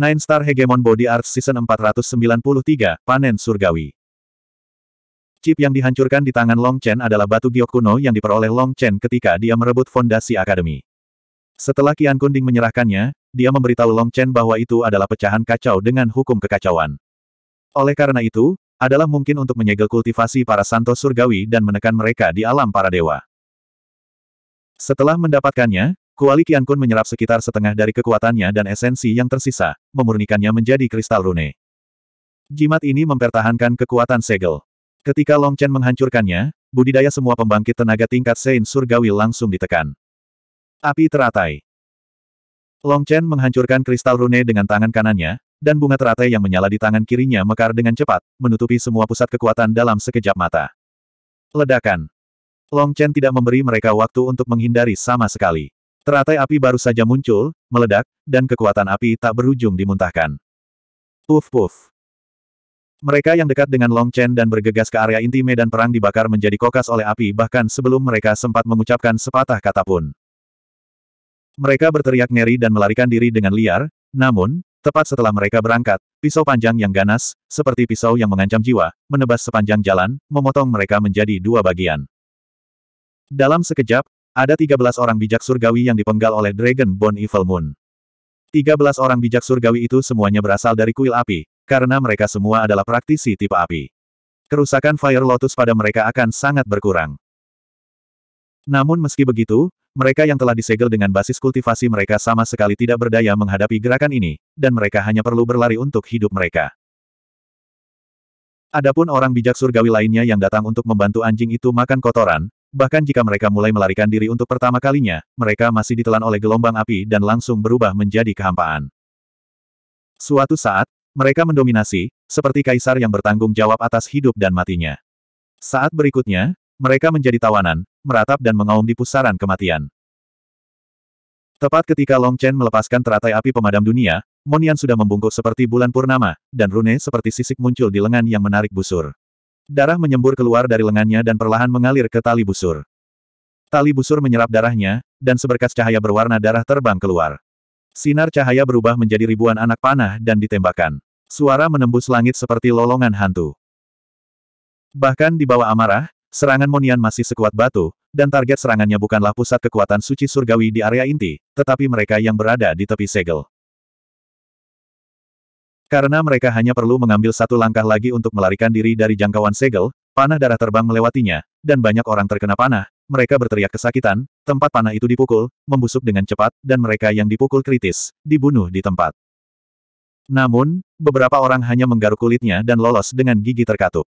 Nine Star Hegemon Body Arts Season 493, Panen Surgawi. Chip yang dihancurkan di tangan Long Chen adalah batu giok kuno yang diperoleh Long Chen ketika dia merebut fondasi akademi. Setelah Kian Kunding menyerahkannya, dia memberitahu Long Chen bahwa itu adalah pecahan kacau dengan hukum kekacauan. Oleh karena itu, adalah mungkin untuk menyegel kultivasi para santo surgawi dan menekan mereka di alam para dewa. Setelah mendapatkannya, Kuali Kian Kun menyerap sekitar setengah dari kekuatannya dan esensi yang tersisa, memurnikannya menjadi kristal rune. Jimat ini mempertahankan kekuatan segel. Ketika Long Chen menghancurkannya, budidaya semua pembangkit tenaga tingkat Sein Surgawi langsung ditekan. Api teratai. Long Chen menghancurkan kristal rune dengan tangan kanannya, dan bunga teratai yang menyala di tangan kirinya mekar dengan cepat, menutupi semua pusat kekuatan dalam sekejap mata. Ledakan. Long Chen tidak memberi mereka waktu untuk menghindari sama sekali. Teratai api baru saja muncul, meledak, dan kekuatan api tak berujung dimuntahkan. Puff puff. Mereka yang dekat dengan Long Chen dan bergegas ke area inti medan perang dibakar menjadi kokas oleh api bahkan sebelum mereka sempat mengucapkan sepatah kata pun. Mereka berteriak ngeri dan melarikan diri dengan liar, namun, tepat setelah mereka berangkat, pisau panjang yang ganas, seperti pisau yang mengancam jiwa, menebas sepanjang jalan, memotong mereka menjadi dua bagian. Dalam sekejap, ada 13 orang bijak surgawi yang dipenggal oleh Dragon Bone Evil Moon. 13 orang bijak surgawi itu semuanya berasal dari kuil api, karena mereka semua adalah praktisi tipe api. Kerusakan Fire Lotus pada mereka akan sangat berkurang. Namun meski begitu, mereka yang telah disegel dengan basis kultivasi mereka sama sekali tidak berdaya menghadapi gerakan ini, dan mereka hanya perlu berlari untuk hidup mereka. Adapun orang bijak surgawi lainnya yang datang untuk membantu anjing itu makan kotoran, bahkan jika mereka mulai melarikan diri untuk pertama kalinya, mereka masih ditelan oleh gelombang api dan langsung berubah menjadi kehampaan. Suatu saat, mereka mendominasi, seperti kaisar yang bertanggung jawab atas hidup dan matinya. Saat berikutnya, mereka menjadi tawanan, meratap dan mengaum di pusaran kematian. Tepat ketika Long Chen melepaskan teratai api pemadam dunia, Monian sudah membungkuk seperti bulan purnama, dan rune seperti sisik muncul di lengan yang menarik busur. Darah menyembur keluar dari lengannya dan perlahan mengalir ke tali busur. Tali busur menyerap darahnya, dan seberkas cahaya berwarna darah terbang keluar. Sinar cahaya berubah menjadi ribuan anak panah dan ditembakkan. Suara menembus langit seperti lolongan hantu. Bahkan di bawah amarah, serangan Monian masih sekuat batu, dan target serangannya bukanlah pusat kekuatan suci surgawi di area inti, tetapi mereka yang berada di tepi segel. Karena mereka hanya perlu mengambil satu langkah lagi untuk melarikan diri dari jangkauan segel, panah darah terbang melewatinya, dan banyak orang terkena panah, mereka berteriak kesakitan, tempat panah itu dipukul, membusuk dengan cepat, dan mereka yang dipukul kritis, dibunuh di tempat. Namun, beberapa orang hanya menggaruk kulitnya dan lolos dengan gigi terkatup.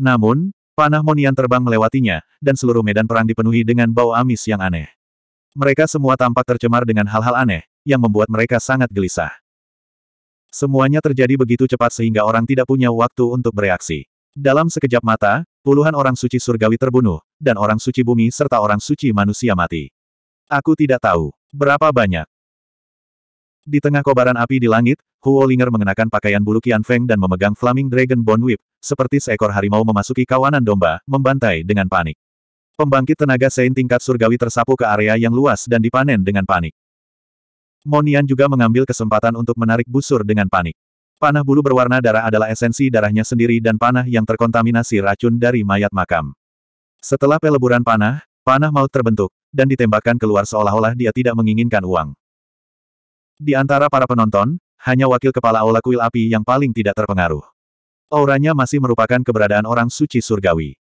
Namun, panah Monian terbang melewatinya, dan seluruh medan perang dipenuhi dengan bau amis yang aneh. Mereka semua tampak tercemar dengan hal-hal aneh, yang membuat mereka sangat gelisah. Semuanya terjadi begitu cepat sehingga orang tidak punya waktu untuk bereaksi. Dalam sekejap mata, puluhan orang suci surgawi terbunuh, dan orang suci bumi serta orang suci manusia mati. Aku tidak tahu berapa banyak. Di tengah kobaran api di langit, Huo Linger mengenakan pakaian bulu Qian Feng dan memegang Flaming Dragon Bone Whip, seperti seekor harimau memasuki kawanan domba, membantai dengan panik. Pembangkit tenaga Sein tingkat surgawi tersapu ke area yang luas dan dipanen dengan panik. Monian juga mengambil kesempatan untuk menarik busur dengan panik. Panah bulu berwarna darah adalah esensi darahnya sendiri dan panah yang terkontaminasi racun dari mayat makam. Setelah peleburan panah, panah maut terbentuk, dan ditembakkan keluar seolah-olah dia tidak menginginkan uang. Di antara para penonton, hanya wakil kepala aula kuil api yang paling tidak terpengaruh. Auranya masih merupakan keberadaan orang suci surgawi.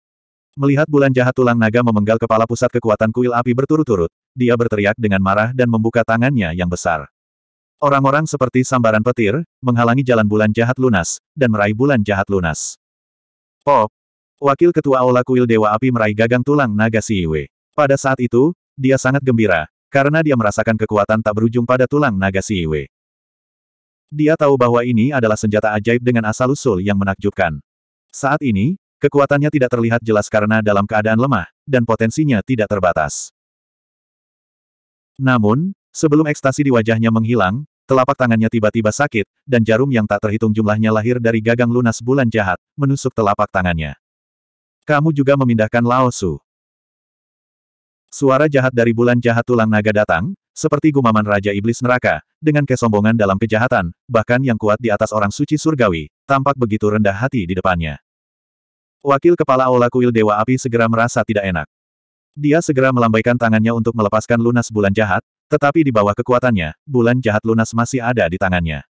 Melihat bulan jahat tulang naga memenggal kepala pusat kekuatan kuil api berturut-turut, dia berteriak dengan marah dan membuka tangannya yang besar. Orang-orang seperti sambaran petir, menghalangi jalan bulan jahat lunas, dan meraih bulan jahat lunas. Pop! Wakil ketua Aula Kuil Dewa Api meraih gagang tulang naga Siwe. Pada saat itu, dia sangat gembira, karena dia merasakan kekuatan tak berujung pada tulang naga Siwe. Dia tahu bahwa ini adalah senjata ajaib dengan asal-usul yang menakjubkan. Saat ini, kekuatannya tidak terlihat jelas karena dalam keadaan lemah, dan potensinya tidak terbatas. Namun, sebelum ekstasi di wajahnya menghilang, Telapak tangannya tiba-tiba sakit, dan jarum yang tak terhitung jumlahnya lahir dari gagang lunas bulan jahat, menusuk telapak tangannya. Kamu juga memindahkan Lao Su. Suara jahat dari bulan jahat tulang naga datang, seperti gumaman Raja Iblis Neraka, dengan kesombongan dalam kejahatan, bahkan yang kuat di atas orang suci surgawi, tampak begitu rendah hati di depannya. Wakil Kepala Aula Kuil Dewa Api segera merasa tidak enak. Dia segera melambaikan tangannya untuk melepaskan lunas bulan jahat, tetapi di bawah kekuatannya, bulan jahat lunas masih ada di tangannya.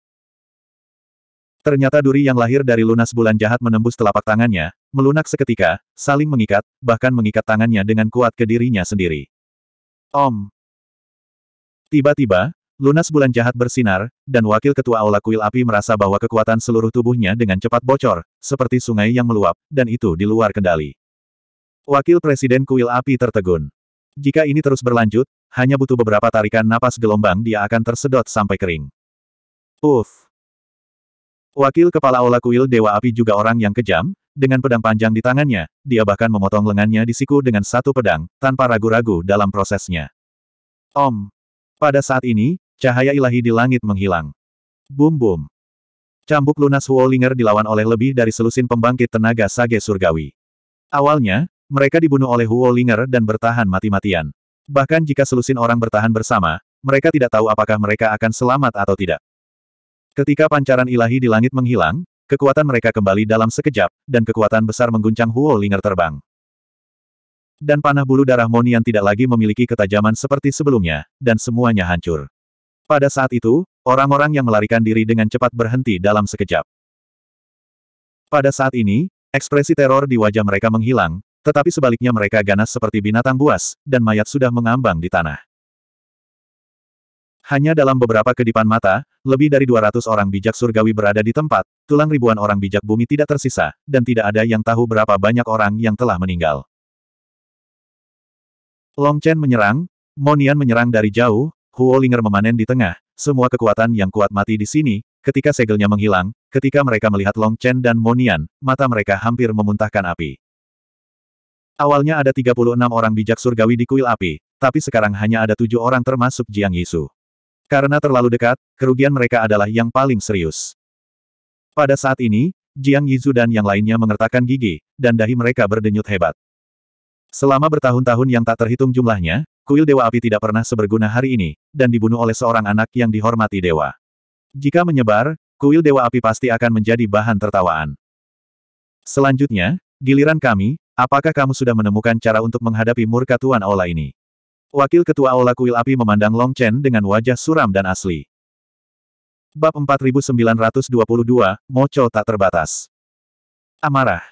Ternyata duri yang lahir dari lunas bulan jahat menembus telapak tangannya, melunak seketika, saling mengikat, bahkan mengikat tangannya dengan kuat ke dirinya sendiri. Om! Tiba-tiba, lunas bulan jahat bersinar, dan wakil ketua Aula Kuil Api merasa bahwa kekuatan seluruh tubuhnya dengan cepat bocor, seperti sungai yang meluap, dan itu di luar kendali. Wakil Presiden Kuil Api tertegun. Jika ini terus berlanjut, hanya butuh beberapa tarikan napas gelombang dia akan tersedot sampai kering. Uff! Wakil Kepala Aula Kuil Dewa Api juga orang yang kejam, dengan pedang panjang di tangannya, dia bahkan memotong lengannya di siku dengan satu pedang, tanpa ragu-ragu dalam prosesnya. Om! Pada saat ini, cahaya ilahi di langit menghilang. Bum-bum! Cambuk lunas Huolinger dilawan oleh lebih dari selusin pembangkit tenaga sage surgawi. Awalnya, mereka dibunuh oleh Huolinger dan bertahan mati-matian. Bahkan jika selusin orang bertahan bersama, mereka tidak tahu apakah mereka akan selamat atau tidak. Ketika pancaran ilahi di langit menghilang, kekuatan mereka kembali dalam sekejap, dan kekuatan besar mengguncang Huo Linger terbang. Dan panah bulu darah Monian tidak lagi memiliki ketajaman seperti sebelumnya, dan semuanya hancur. Pada saat itu, orang-orang yang melarikan diri dengan cepat berhenti dalam sekejap. Pada saat ini, ekspresi teror di wajah mereka menghilang, tetapi sebaliknya mereka ganas seperti binatang buas, dan mayat sudah mengambang di tanah. Hanya dalam beberapa kedipan mata, lebih dari 200 orang bijak surgawi berada di tempat, tulang ribuan orang bijak bumi tidak tersisa, dan tidak ada yang tahu berapa banyak orang yang telah meninggal. Long Chen menyerang, Monian menyerang dari jauh, Huo Linger memanen di tengah, semua kekuatan yang kuat mati di sini, ketika segelnya menghilang, ketika mereka melihat Long Chen dan Monian, mata mereka hampir memuntahkan api. Awalnya ada 36 orang bijak surgawi di kuil api, tapi sekarang hanya ada tujuh orang termasuk Jiang Yisu. Karena terlalu dekat, kerugian mereka adalah yang paling serius. Pada saat ini, Jiang Yizu dan yang lainnya mengertakkan gigi, dan dahi mereka berdenyut hebat. Selama bertahun-tahun yang tak terhitung jumlahnya, kuil Dewa Api tidak pernah seberguna hari ini, dan dibunuh oleh seorang anak yang dihormati Dewa. Jika menyebar, kuil Dewa Api pasti akan menjadi bahan tertawaan. Selanjutnya, giliran kami, apakah kamu sudah menemukan cara untuk menghadapi murka Tuan Aula ini? Wakil Ketua Aula Kuil Api memandang Long Chen dengan wajah suram dan asli. Bab 4922, Moco tak terbatas. Amarah.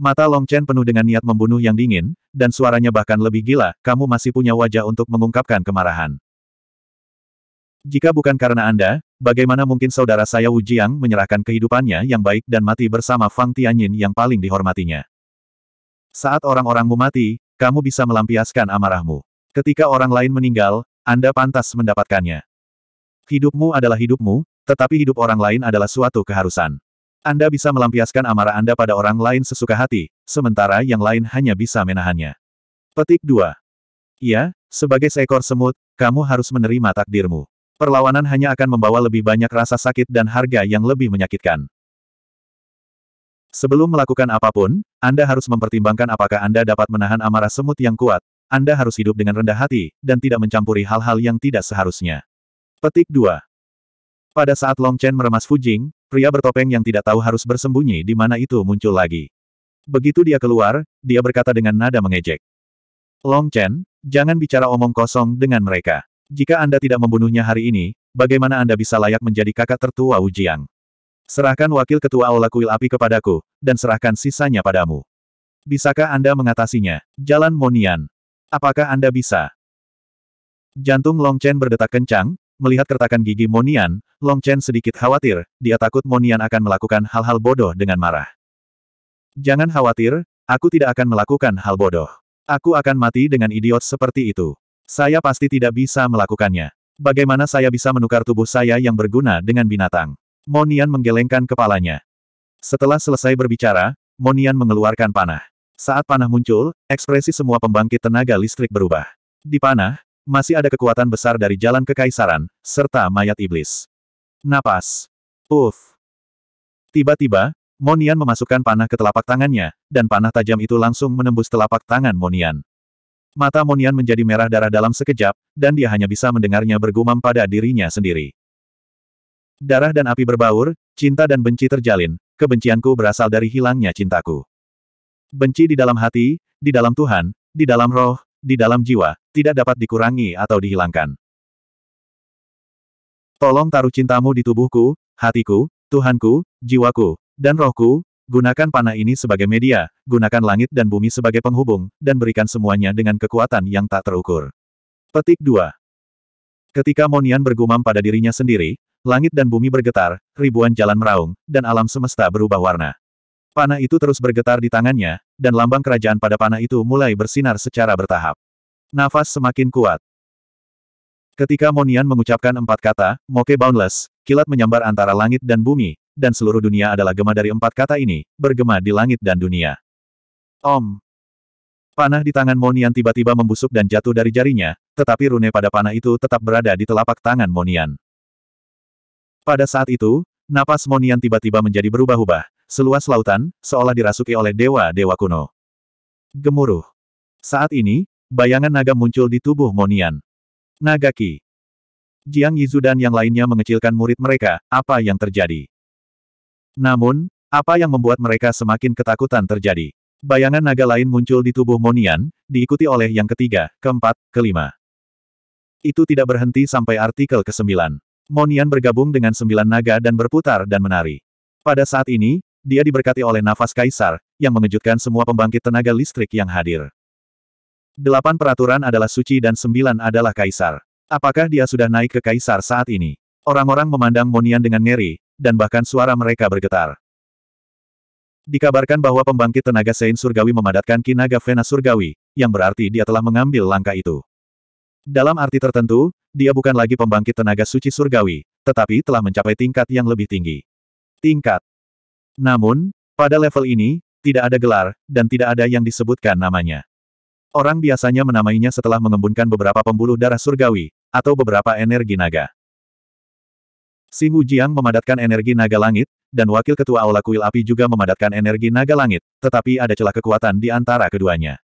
Mata Long Chen penuh dengan niat membunuh yang dingin, dan suaranya bahkan lebih gila, kamu masih punya wajah untuk mengungkapkan kemarahan. Jika bukan karena Anda, bagaimana mungkin saudara saya Wu Jiang menyerahkan kehidupannya yang baik dan mati bersama Fang Tianyin yang paling dihormatinya? Saat orang-orangmu mati, kamu bisa melampiaskan amarahmu. Ketika orang lain meninggal, Anda pantas mendapatkannya. Hidupmu adalah hidupmu, tetapi hidup orang lain adalah suatu keharusan. Anda bisa melampiaskan amarah Anda pada orang lain sesuka hati, sementara yang lain hanya bisa menahannya. Petik 2. Iya, sebagai seekor semut, kamu harus menerima takdirmu. Perlawanan hanya akan membawa lebih banyak rasa sakit dan harga yang lebih menyakitkan. Sebelum melakukan apa pun, Anda harus mempertimbangkan apakah Anda dapat menahan amarah semut yang kuat. Anda harus hidup dengan rendah hati, dan tidak mencampuri hal-hal yang tidak seharusnya. Petik 2. Pada saat Long Chen meremas Fujing, pria bertopeng yang tidak tahu harus bersembunyi di mana itu muncul lagi. Begitu dia keluar, dia berkata dengan nada mengejek. Long Chen, jangan bicara omong kosong dengan mereka. Jika Anda tidak membunuhnya hari ini, bagaimana Anda bisa layak menjadi kakak tertua Ujiang? Serahkan wakil ketua Aula Kuil Api kepadaku, dan serahkan sisanya padamu. Bisakah Anda mengatasinya? Jalan Monian. Apakah Anda bisa? Jantung Long Chen berdetak kencang, melihat kertakan gigi Monian, Long Chen sedikit khawatir, dia takut Monian akan melakukan hal-hal bodoh dengan marah. Jangan khawatir, aku tidak akan melakukan hal bodoh. Aku akan mati dengan idiot seperti itu. Saya pasti tidak bisa melakukannya. Bagaimana saya bisa menukar tubuh saya yang berguna dengan binatang? Monian menggelengkan kepalanya. Setelah selesai berbicara, Monian mengeluarkan panah. Saat panah muncul, ekspresi semua pembangkit tenaga listrik berubah. Di panah, masih ada kekuatan besar dari jalan kekaisaran, serta mayat iblis. Napas. Uff. Tiba-tiba, Monian memasukkan panah ke telapak tangannya, dan panah tajam itu langsung menembus telapak tangan Monian. Mata Monian menjadi merah darah dalam sekejap, dan dia hanya bisa mendengarnya bergumam pada dirinya sendiri. Darah dan api berbaur, cinta dan benci terjalin, kebencianku berasal dari hilangnya cintaku. Benci di dalam hati, di dalam Tuhan, di dalam roh, di dalam jiwa, tidak dapat dikurangi atau dihilangkan. Tolong taruh cintamu di tubuhku, hatiku, Tuhanku, jiwaku, dan rohku, gunakan panah ini sebagai media, gunakan langit dan bumi sebagai penghubung, dan berikan semuanya dengan kekuatan yang tak terukur. Petik 2. Ketika Monian bergumam pada dirinya sendiri, langit dan bumi bergetar, ribuan jalan meraung, dan alam semesta berubah warna. Panah itu terus bergetar di tangannya, dan lambang kerajaan pada panah itu mulai bersinar secara bertahap. Nafas semakin kuat. Ketika Monian mengucapkan empat kata, Moke Boundless, kilat menyambar antara langit dan bumi, dan seluruh dunia adalah gema dari empat kata ini, bergema di langit dan dunia. Om. Panah di tangan Monian tiba-tiba membusuk dan jatuh dari jarinya, tetapi rune pada panah itu tetap berada di telapak tangan Monian. Pada saat itu, napas Monian tiba-tiba menjadi berubah-ubah, Seluas lautan, seolah dirasuki oleh dewa-dewa kuno. Gemuruh. Saat ini, bayangan naga muncul di tubuh Monian. Naga Ki. Jiang Yizu dan yang lainnya mengecilkan murid mereka, apa yang terjadi? Namun, apa yang membuat mereka semakin ketakutan terjadi? Bayangan naga lain muncul di tubuh Monian, diikuti oleh yang ketiga, keempat, kelima. Itu tidak berhenti sampai artikel ke-9. Monian bergabung dengan sembilan naga dan berputar dan menari. Pada saat ini, dia diberkati oleh nafas kaisar, yang mengejutkan semua pembangkit tenaga listrik yang hadir. Delapan peraturan adalah suci dan sembilan adalah kaisar. Apakah dia sudah naik ke kaisar saat ini? Orang-orang memandang Monian dengan ngeri, dan bahkan suara mereka bergetar. Dikabarkan bahwa pembangkit tenaga Sein Surgawi memadatkan Kinaga Vena Surgawi, yang berarti dia telah mengambil langkah itu. Dalam arti tertentu, dia bukan lagi pembangkit tenaga suci surgawi, tetapi telah mencapai tingkat yang lebih tinggi. Tingkat namun, pada level ini, tidak ada gelar, dan tidak ada yang disebutkan namanya. Orang biasanya menamainya setelah mengembunkan beberapa pembuluh darah surgawi, atau beberapa energi naga. Xing Wujiang memadatkan energi naga langit, dan wakil ketua Aula Kuil Api juga memadatkan energi naga langit, tetapi ada celah kekuatan di antara keduanya.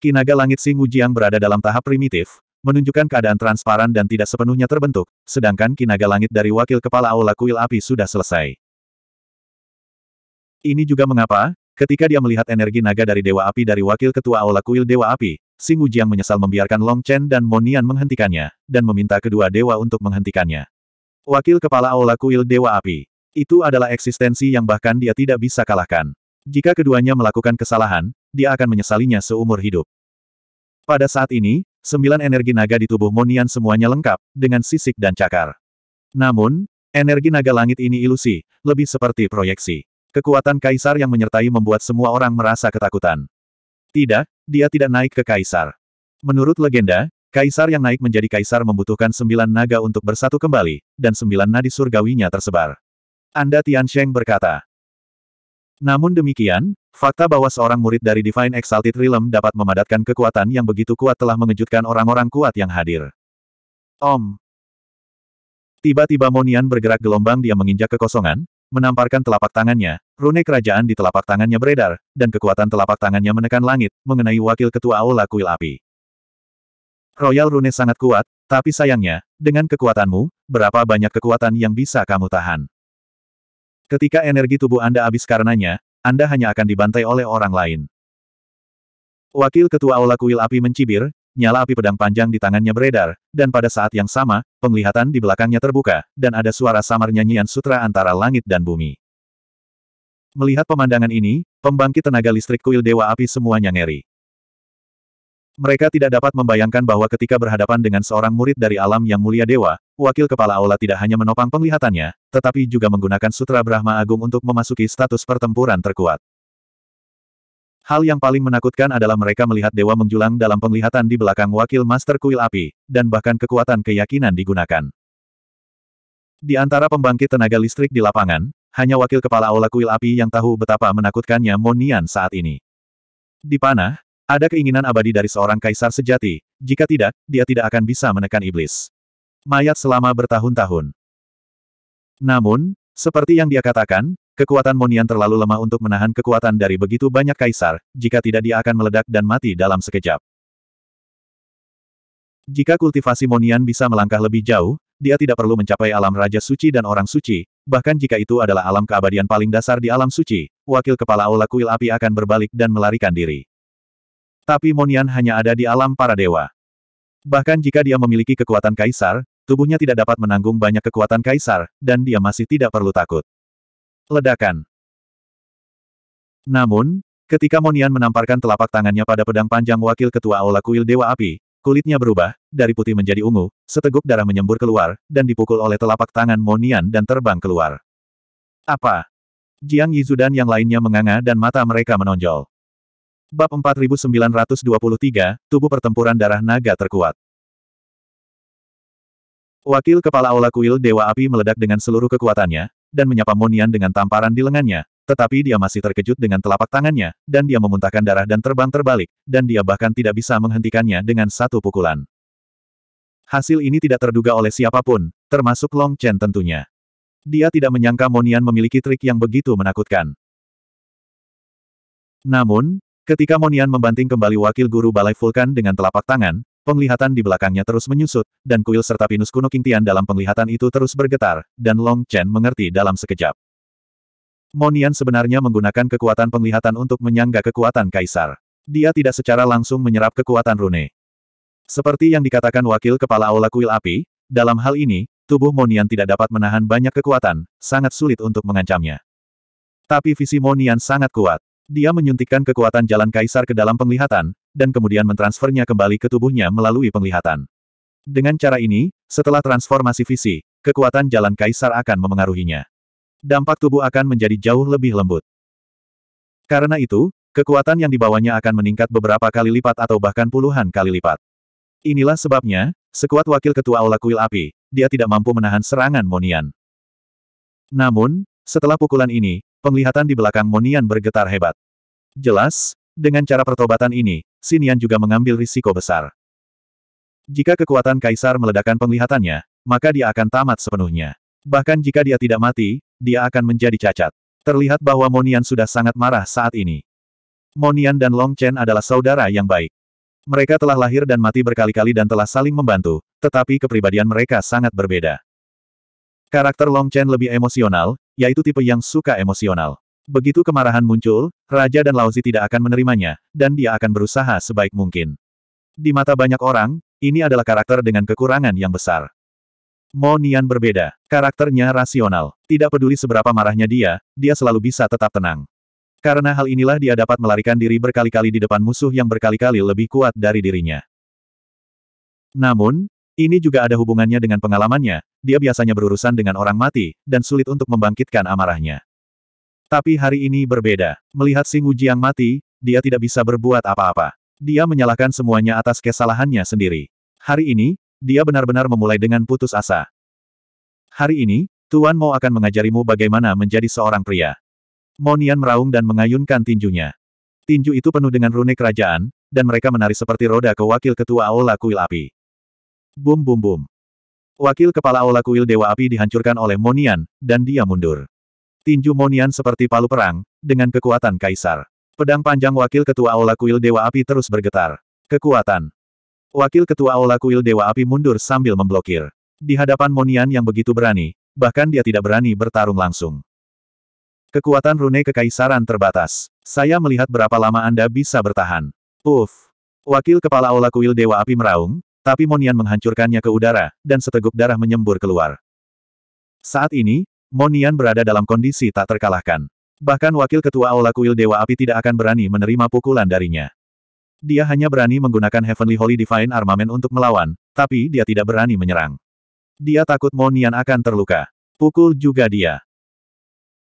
Kinaga langit Xing Wujiang berada dalam tahap primitif, menunjukkan keadaan transparan dan tidak sepenuhnya terbentuk, sedangkan kinaga langit dari wakil kepala Aula Kuil Api sudah selesai. Ini juga mengapa, ketika dia melihat energi naga dari Dewa Api dari wakil ketua Aula Kuil Dewa Api, Xing Wujiang menyesal membiarkan Long Chen dan Monian menghentikannya, dan meminta kedua dewa untuk menghentikannya. Wakil Kepala Aula Kuil Dewa Api. Itu adalah eksistensi yang bahkan dia tidak bisa kalahkan. Jika keduanya melakukan kesalahan, dia akan menyesalinya seumur hidup. Pada saat ini, sembilan energi naga di tubuh Monian semuanya lengkap, dengan sisik dan cakar. Namun, energi naga langit ini ilusi, lebih seperti proyeksi. Kekuatan kaisar yang menyertai membuat semua orang merasa ketakutan. Tidak, dia tidak naik ke kaisar. Menurut legenda, kaisar yang naik menjadi kaisar membutuhkan sembilan naga untuk bersatu kembali, dan sembilan nadi surgawinya tersebar. Anda Tian Sheng berkata. Namun demikian, fakta bahwa seorang murid dari Divine Exalted Realm dapat memadatkan kekuatan yang begitu kuat telah mengejutkan orang-orang kuat yang hadir. Om. Tiba-tiba Monian bergerak gelombang dia menginjak kekosongan, menamparkan telapak tangannya, rune kerajaan di telapak tangannya beredar, dan kekuatan telapak tangannya menekan langit, mengenai wakil ketua Aula Kuil Api. Royal Rune sangat kuat, tapi sayangnya, dengan kekuatanmu, berapa banyak kekuatan yang bisa kamu tahan? Ketika energi tubuh Anda habis karenanya, Anda hanya akan dibantai oleh orang lain. Wakil ketua Aula Kuil Api mencibir, nyala api pedang panjang di tangannya beredar, dan pada saat yang sama, penglihatan di belakangnya terbuka, dan ada suara samar nyanyian sutra antara langit dan bumi. Melihat pemandangan ini, pembangkit tenaga listrik kuil Dewa Api semuanya ngeri. Mereka tidak dapat membayangkan bahwa ketika berhadapan dengan seorang murid dari alam yang mulia dewa, wakil kepala aula tidak hanya menopang penglihatannya, tetapi juga menggunakan sutra Brahma Agung untuk memasuki status pertempuran terkuat. Hal yang paling menakutkan adalah mereka melihat dewa menjulang dalam penglihatan di belakang wakil Master Kuil Api, dan bahkan kekuatan keyakinan digunakan. Di antara pembangkit tenaga listrik di lapangan, hanya wakil kepala aula kuil api yang tahu betapa menakutkannya Monian saat ini. Di panah, ada keinginan abadi dari seorang kaisar sejati, jika tidak, dia tidak akan bisa menekan iblis. Mayat selama bertahun-tahun. Namun, seperti yang dia katakan, kekuatan Monian terlalu lemah untuk menahan kekuatan dari begitu banyak kaisar, jika tidak dia akan meledak dan mati dalam sekejap. Jika kultivasi Monian bisa melangkah lebih jauh, dia tidak perlu mencapai alam Raja Suci dan Orang Suci, bahkan jika itu adalah alam keabadian paling dasar di alam suci, wakil kepala Aula Kuil Api akan berbalik dan melarikan diri. Tapi Monian hanya ada di alam para dewa. Bahkan jika dia memiliki kekuatan kaisar, tubuhnya tidak dapat menanggung banyak kekuatan kaisar, dan dia masih tidak perlu takut. Ledakan Namun, ketika Monian menamparkan telapak tangannya pada pedang panjang wakil ketua Aula Kuil Dewa Api, Kulitnya berubah, dari putih menjadi ungu, seteguk darah menyembur keluar, dan dipukul oleh telapak tangan Monian dan terbang keluar. Apa? Jiang Yizu dan yang lainnya menganga dan mata mereka menonjol. Bab 4923, Tubuh Pertempuran Darah Naga Terkuat. Wakil Kepala Aula Kuil Dewa Api meledak dengan seluruh kekuatannya, dan menyapa Monian dengan tamparan di lengannya, tetapi dia masih terkejut dengan telapak tangannya, dan dia memuntahkan darah dan terbang terbalik, dan dia bahkan tidak bisa menghentikannya dengan satu pukulan. Hasil ini tidak terduga oleh siapa pun, termasuk Long Chen tentunya. Dia tidak menyangka Monian memiliki trik yang begitu menakutkan. Namun, ketika Monian membanting kembali wakil guru Balai Vulkan dengan telapak tangan, penglihatan di belakangnya terus menyusut, dan kuil serta pinus kuno Qingtian dalam penglihatan itu terus bergetar, dan Long Chen mengerti dalam sekejap. Monian sebenarnya menggunakan kekuatan penglihatan untuk menyangga kekuatan kaisar. Dia tidak secara langsung menyerap kekuatan rune. Seperti yang dikatakan wakil kepala aula kuil api, dalam hal ini, tubuh Monian tidak dapat menahan banyak kekuatan, sangat sulit untuk mengancamnya. Tapi visi Monian sangat kuat. Dia menyuntikkan kekuatan jalan kaisar ke dalam penglihatan, dan kemudian mentransfernya kembali ke tubuhnya melalui penglihatan. Dengan cara ini, setelah transformasi visi, kekuatan jalan kaisar akan memengaruhinya dampak tubuh akan menjadi jauh lebih lembut. Karena itu, kekuatan yang dibawanya akan meningkat beberapa kali lipat atau bahkan puluhan kali lipat. Inilah sebabnya, sekuat wakil ketua Aula Kuil Api, dia tidak mampu menahan serangan Monian. Namun, setelah pukulan ini, penglihatan di belakang Monian bergetar hebat. Jelas, dengan cara pertobatan ini, Sinian juga mengambil risiko besar. Jika kekuatan kaisar meledakkan penglihatannya, maka dia akan tamat sepenuhnya. Bahkan jika dia tidak mati, dia akan menjadi cacat. Terlihat bahwa Monian sudah sangat marah saat ini. Monian dan Long Chen adalah saudara yang baik. Mereka telah lahir dan mati berkali-kali dan telah saling membantu, tetapi kepribadian mereka sangat berbeda. Karakter Long Chen lebih emosional, yaitu tipe yang suka emosional. Begitu kemarahan muncul, Raja dan Lauzi tidak akan menerimanya, dan dia akan berusaha sebaik mungkin. Di mata banyak orang, ini adalah karakter dengan kekurangan yang besar. Mo Nian berbeda. Karakternya rasional. Tidak peduli seberapa marahnya dia, dia selalu bisa tetap tenang. Karena hal inilah dia dapat melarikan diri berkali-kali di depan musuh yang berkali-kali lebih kuat dari dirinya. Namun, ini juga ada hubungannya dengan pengalamannya, dia biasanya berurusan dengan orang mati, dan sulit untuk membangkitkan amarahnya. Tapi hari ini berbeda. Melihat Sing Wujiang mati, dia tidak bisa berbuat apa-apa. Dia menyalahkan semuanya atas kesalahannya sendiri. Hari ini, dia benar-benar memulai dengan putus asa. Hari ini, Tuan Mo akan mengajarimu bagaimana menjadi seorang pria. Monian meraung dan mengayunkan tinjunya. Tinju itu penuh dengan rune kerajaan, dan mereka menari seperti roda ke wakil ketua Aula Kuil Api. Bum bum bum. Wakil kepala Aula Kuil Dewa Api dihancurkan oleh Monian, dan dia mundur. Tinju Monian seperti palu perang, dengan kekuatan kaisar. Pedang panjang wakil ketua Aula Kuil Dewa Api terus bergetar. Kekuatan. Wakil Ketua Aula Kuil Dewa Api mundur sambil memblokir. Di hadapan Monian yang begitu berani, bahkan dia tidak berani bertarung langsung. Kekuatan rune kekaisaran terbatas. Saya melihat berapa lama Anda bisa bertahan. Uff. Wakil Kepala Aula Kuil Dewa Api meraung, tapi Monian menghancurkannya ke udara, dan seteguk darah menyembur keluar. Saat ini, Monian berada dalam kondisi tak terkalahkan. Bahkan Wakil Ketua Aula Kuil Dewa Api tidak akan berani menerima pukulan darinya. Dia hanya berani menggunakan Heavenly Holy Divine Armament untuk melawan, tapi dia tidak berani menyerang. Dia takut Monian akan terluka. Pukul juga dia.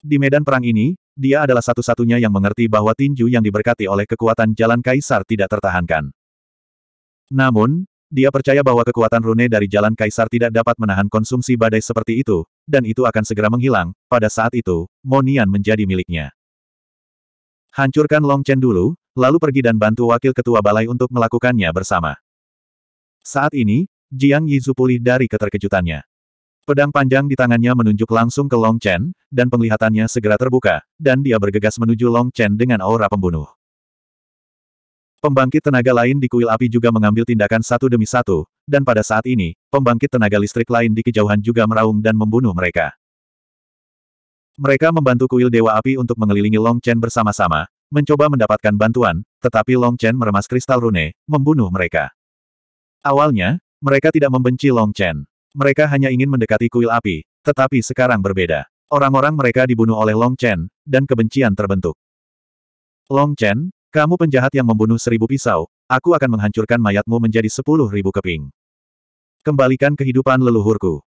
Di medan perang ini, dia adalah satu-satunya yang mengerti bahwa tinju yang diberkati oleh kekuatan jalan kaisar tidak tertahankan. Namun, dia percaya bahwa kekuatan rune dari jalan kaisar tidak dapat menahan konsumsi badai seperti itu, dan itu akan segera menghilang, pada saat itu, Monian menjadi miliknya. Hancurkan Long Chen dulu, lalu pergi dan bantu wakil ketua balai untuk melakukannya bersama. Saat ini, Jiang Yizu pulih dari keterkejutannya. Pedang panjang di tangannya menunjuk langsung ke Long Chen, dan penglihatannya segera terbuka, dan dia bergegas menuju Long Chen dengan aura pembunuh. Pembangkit tenaga lain di kuil api juga mengambil tindakan satu demi satu, dan pada saat ini, pembangkit tenaga listrik lain di kejauhan juga meraung dan membunuh mereka. Mereka membantu kuil Dewa Api untuk mengelilingi Long Chen bersama-sama, mencoba mendapatkan bantuan, tetapi Long Chen meremas kristal rune, membunuh mereka. Awalnya, mereka tidak membenci Long Chen. Mereka hanya ingin mendekati kuil api, tetapi sekarang berbeda. Orang-orang mereka dibunuh oleh Long Chen, dan kebencian terbentuk. Long Chen, kamu penjahat yang membunuh seribu pisau, aku akan menghancurkan mayatmu menjadi sepuluh ribu keping. Kembalikan kehidupan leluhurku.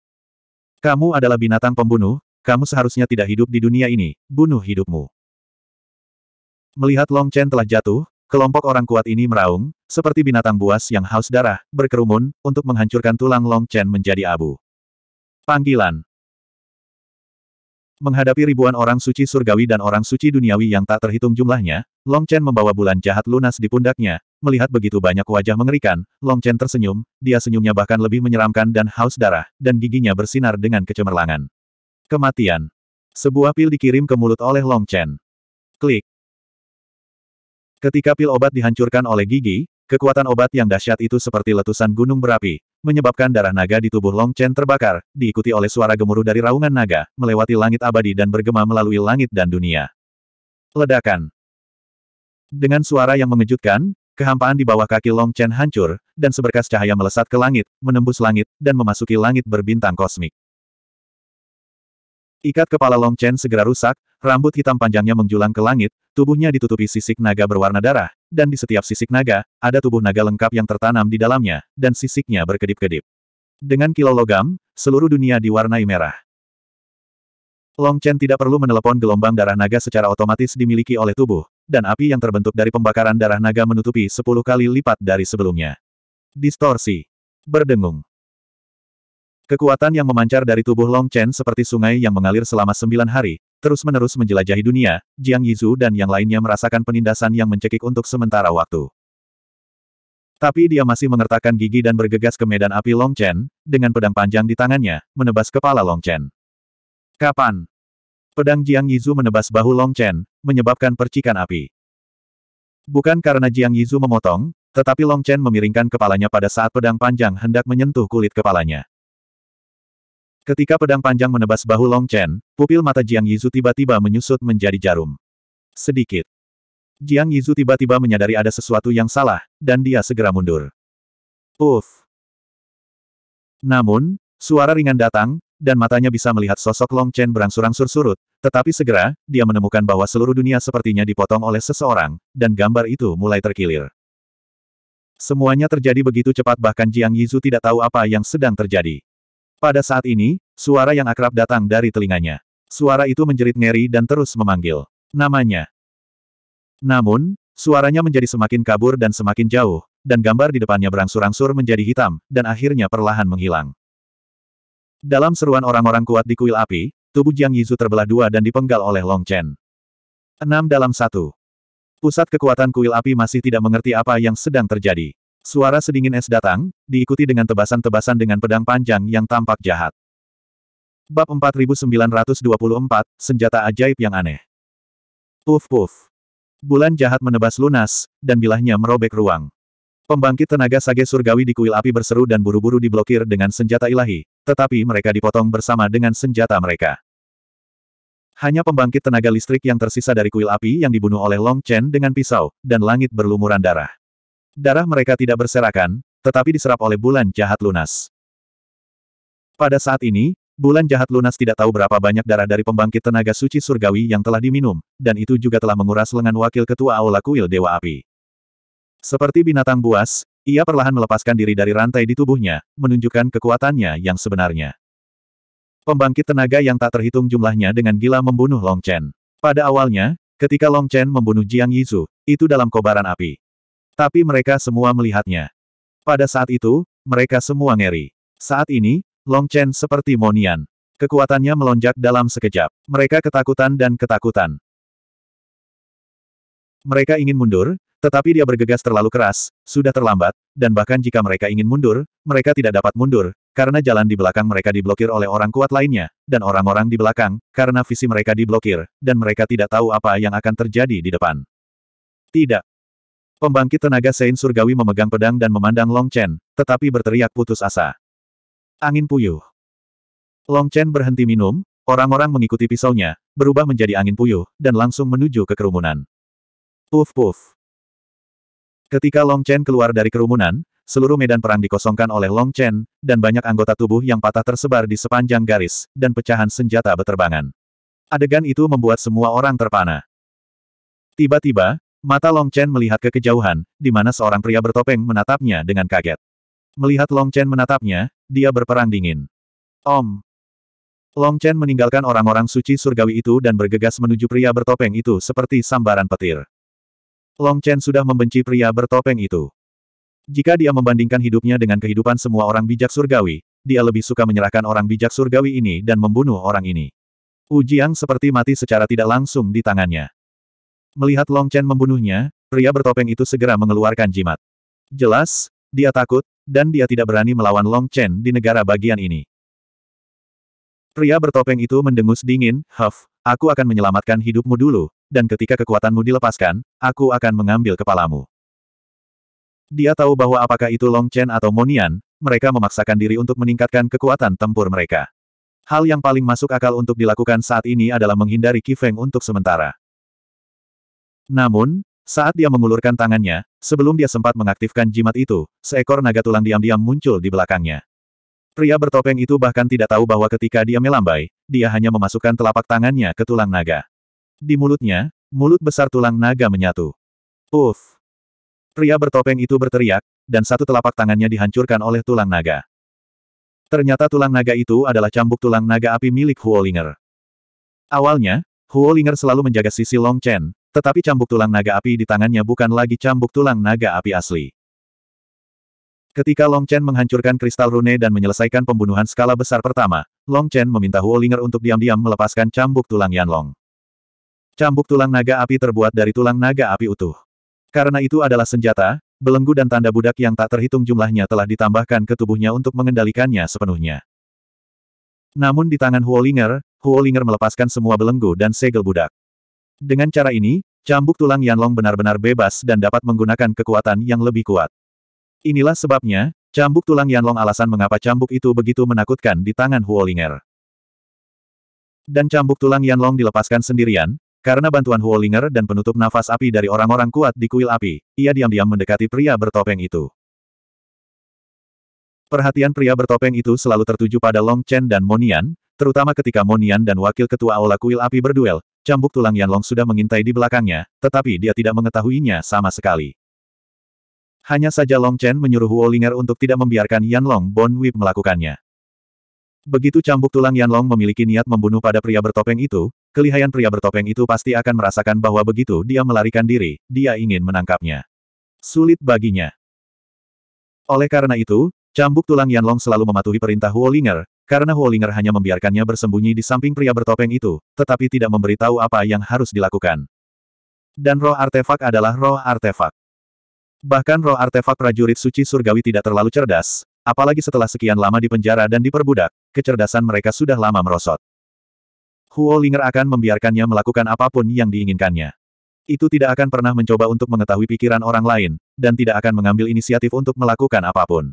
Kamu adalah binatang pembunuh, kamu seharusnya tidak hidup di dunia ini, bunuh hidupmu. Melihat Long Chen telah jatuh, Kelompok orang kuat ini meraung, seperti binatang buas yang haus darah, berkerumun, untuk menghancurkan tulang Long Chen menjadi abu. Panggilan Menghadapi ribuan orang suci surgawi dan orang suci duniawi yang tak terhitung jumlahnya, Long Chen membawa bulan jahat lunas di pundaknya, melihat begitu banyak wajah mengerikan, Long Chen tersenyum, dia senyumnya bahkan lebih menyeramkan dan haus darah, dan giginya bersinar dengan kecemerlangan. Kematian. Sebuah pil dikirim ke mulut oleh Long Chen. Klik. Ketika pil obat dihancurkan oleh gigi, kekuatan obat yang dahsyat itu seperti letusan gunung berapi, menyebabkan darah naga di tubuh Long Chen terbakar, diikuti oleh suara gemuruh dari raungan naga, melewati langit abadi dan bergema melalui langit dan dunia. Ledakan. Dengan suara yang mengejutkan, kehampaan di bawah kaki Long Chen hancur, dan seberkas cahaya melesat ke langit, menembus langit, dan memasuki langit berbintang kosmik. Ikat kepala Long Chen segera rusak, rambut hitam panjangnya menjulang ke langit, tubuhnya ditutupi sisik naga berwarna darah, dan di setiap sisik naga, ada tubuh naga lengkap yang tertanam di dalamnya, dan sisiknya berkedip-kedip. Dengan kilau logam, seluruh dunia diwarnai merah. Long Chen tidak perlu menelepon gelombang darah naga secara otomatis dimiliki oleh tubuh, dan api yang terbentuk dari pembakaran darah naga menutupi 10 kali lipat dari sebelumnya. Distorsi. Berdengung. Kekuatan yang memancar dari tubuh Long Chen seperti sungai yang mengalir selama sembilan hari, terus-menerus menjelajahi dunia, Jiang Yizu dan yang lainnya merasakan penindasan yang mencekik untuk sementara waktu. Tapi dia masih mengertakkan gigi dan bergegas ke medan api Long Chen, dengan pedang panjang di tangannya, menebas kepala Long Chen. Kapan? Pedang Jiang Yizu menebas bahu Long Chen, menyebabkan percikan api. Bukan karena Jiang Yizu memotong, tetapi Long Chen memiringkan kepalanya pada saat pedang panjang hendak menyentuh kulit kepalanya. Ketika pedang panjang menebas bahu Long Chen, pupil mata Jiang Yizu tiba-tiba menyusut menjadi jarum. Sedikit. Jiang Yizu tiba-tiba menyadari ada sesuatu yang salah, dan dia segera mundur. Uff. Namun, suara ringan datang, dan matanya bisa melihat sosok Long Chen berangsur-angsur surut, tetapi segera, dia menemukan bahwa seluruh dunia sepertinya dipotong oleh seseorang, dan gambar itu mulai terkilir. Semuanya terjadi begitu cepat bahkan Jiang Yizu tidak tahu apa yang sedang terjadi. Pada saat ini, suara yang akrab datang dari telinganya. Suara itu menjerit ngeri dan terus memanggil namanya. Namun, suaranya menjadi semakin kabur dan semakin jauh, dan gambar di depannya berangsur-angsur menjadi hitam, dan akhirnya perlahan menghilang. Dalam seruan orang-orang kuat di kuil api, tubuh Jiang Yizu terbelah dua dan dipenggal oleh Long Chen. Enam dalam satu. Pusat kekuatan kuil api masih tidak mengerti apa yang sedang terjadi. Suara sedingin es datang, diikuti dengan tebasan-tebasan dengan pedang panjang yang tampak jahat. Bab 4924, Senjata Ajaib yang Aneh. Puf-puf. Bulan jahat menebas lunas, dan bilahnya merobek ruang. Pembangkit tenaga sage surgawi di kuil api berseru dan buru-buru diblokir dengan senjata ilahi, tetapi mereka dipotong bersama dengan senjata mereka. Hanya pembangkit tenaga listrik yang tersisa dari kuil api yang dibunuh oleh Long Chen dengan pisau, dan langit berlumuran darah. Darah mereka tidak berserakan, tetapi diserap oleh bulan jahat lunas. Pada saat ini, bulan jahat lunas tidak tahu berapa banyak darah dari pembangkit tenaga suci surgawi yang telah diminum, dan itu juga telah menguras lengan wakil ketua Aula Kuil Dewa Api. Seperti binatang buas, ia perlahan melepaskan diri dari rantai di tubuhnya, menunjukkan kekuatannya yang sebenarnya. Pembangkit tenaga yang tak terhitung jumlahnya dengan gila membunuh Long Chen. Pada awalnya, ketika Long Chen membunuh Jiang Yizu, itu dalam kobaran api. Tapi mereka semua melihatnya. Pada saat itu, mereka semua ngeri. Saat ini, Long Chen seperti Monian. Kekuatannya melonjak dalam sekejap. Mereka ketakutan dan ketakutan. Mereka ingin mundur, Tetapi dia bergegas terlalu keras, sudah terlambat, dan bahkan jika mereka ingin mundur, mereka tidak dapat mundur, karena jalan di belakang mereka diblokir oleh orang kuat lainnya, dan orang-orang di belakang, karena visi mereka diblokir, dan mereka tidak tahu apa yang akan terjadi di depan. Tidak. Pembangkit tenaga Sein Surgawi memegang pedang dan memandang Long Chen, tetapi berteriak putus asa. Angin puyuh. Long Chen berhenti minum, orang-orang mengikuti pisaunya, berubah menjadi angin puyuh, dan langsung menuju ke kerumunan. Puf puf. Ketika Long Chen keluar dari kerumunan, seluruh medan perang dikosongkan oleh Long Chen, dan banyak anggota tubuh yang patah tersebar di sepanjang garis, dan pecahan senjata beterbangan. Adegan itu membuat semua orang terpana. Tiba-tiba, mata Long Chen melihat ke kejauhan, di mana seorang pria bertopeng menatapnya dengan kaget. Melihat Long Chen menatapnya, dia berperang dingin. Om. Long Chen meninggalkan orang-orang suci surgawi itu dan bergegas menuju pria bertopeng itu seperti sambaran petir. Long Chen sudah membenci pria bertopeng itu. Jika dia membandingkan hidupnya dengan kehidupan semua orang bijak surgawi, dia lebih suka menyerahkan orang bijak surgawi ini dan membunuh orang ini. Ujiang seperti mati secara tidak langsung di tangannya. Melihat Long Chen membunuhnya, pria bertopeng itu segera mengeluarkan jimat. Jelas, dia takut, dan dia tidak berani melawan Long Chen di negara bagian ini. Pria bertopeng itu mendengus dingin, Huff, aku akan menyelamatkan hidupmu dulu, dan ketika kekuatanmu dilepaskan, aku akan mengambil kepalamu. Dia tahu bahwa apakah itu Long Chen atau Monian, mereka memaksakan diri untuk meningkatkan kekuatan tempur mereka. Hal yang paling masuk akal untuk dilakukan saat ini adalah menghindari Qi Feng untuk sementara. Namun, saat dia mengulurkan tangannya, sebelum dia sempat mengaktifkan jimat itu, seekor naga tulang diam-diam muncul di belakangnya. Pria bertopeng itu bahkan tidak tahu bahwa ketika dia melambai, dia hanya memasukkan telapak tangannya ke tulang naga. Di mulutnya, mulut besar tulang naga menyatu. Puff! Pria bertopeng itu berteriak, dan satu telapak tangannya dihancurkan oleh tulang naga. Ternyata tulang naga itu adalah cambuk tulang naga api milik Huolinger. Awalnya, Huolinger selalu menjaga sisi Long Chen, tetapi cambuk tulang naga api di tangannya bukan lagi cambuk tulang naga api asli. Ketika Long Chen menghancurkan kristal rune dan menyelesaikan pembunuhan skala besar pertama, Long Chen meminta Huolinger untuk diam-diam melepaskan cambuk tulang Yanlong. Cambuk tulang naga api terbuat dari tulang naga api utuh. Karena itu adalah senjata, belenggu dan tanda budak yang tak terhitung jumlahnya telah ditambahkan ke tubuhnya untuk mengendalikannya sepenuhnya. Namun di tangan Huolinger, Huolinger melepaskan semua belenggu dan segel budak. Dengan cara ini, cambuk tulang Yanlong benar-benar bebas dan dapat menggunakan kekuatan yang lebih kuat. Inilah sebabnya, cambuk tulang Yanlong alasan mengapa cambuk itu begitu menakutkan di tangan Huolinger. Dan cambuk tulang Yanlong dilepaskan sendirian, karena bantuan Huolinger dan penutup nafas api dari orang-orang kuat di kuil api, ia diam-diam mendekati pria bertopeng itu. Perhatian pria bertopeng itu selalu tertuju pada Long Chen dan Monian, terutama ketika Monian dan wakil ketua aula kuil api berduel, cambuk tulang Yanlong sudah mengintai di belakangnya, tetapi dia tidak mengetahuinya sama sekali. Hanya saja Long Chen menyuruh Huolinger untuk tidak membiarkan Yanlong Bon Whip melakukannya. Begitu cambuk tulang Yanlong memiliki niat membunuh pada pria bertopeng itu, Kelihayan pria bertopeng itu pasti akan merasakan bahwa begitu dia melarikan diri, dia ingin menangkapnya. Sulit baginya. Oleh karena itu, cambuk tulang Yanlong selalu mematuhi perintah Huolinger, karena Huolinger hanya membiarkannya bersembunyi di samping pria bertopeng itu, tetapi tidak memberitahu apa yang harus dilakukan. Dan roh artefak adalah roh artefak. Bahkan roh artefak prajurit suci surgawi tidak terlalu cerdas, apalagi setelah sekian lama di penjara dan diperbudak, kecerdasan mereka sudah lama merosot. Huo Linger akan membiarkannya melakukan apa pun yang diinginkannya. Itu tidak akan pernah mencoba untuk mengetahui pikiran orang lain, dan tidak akan mengambil inisiatif untuk melakukan apa pun.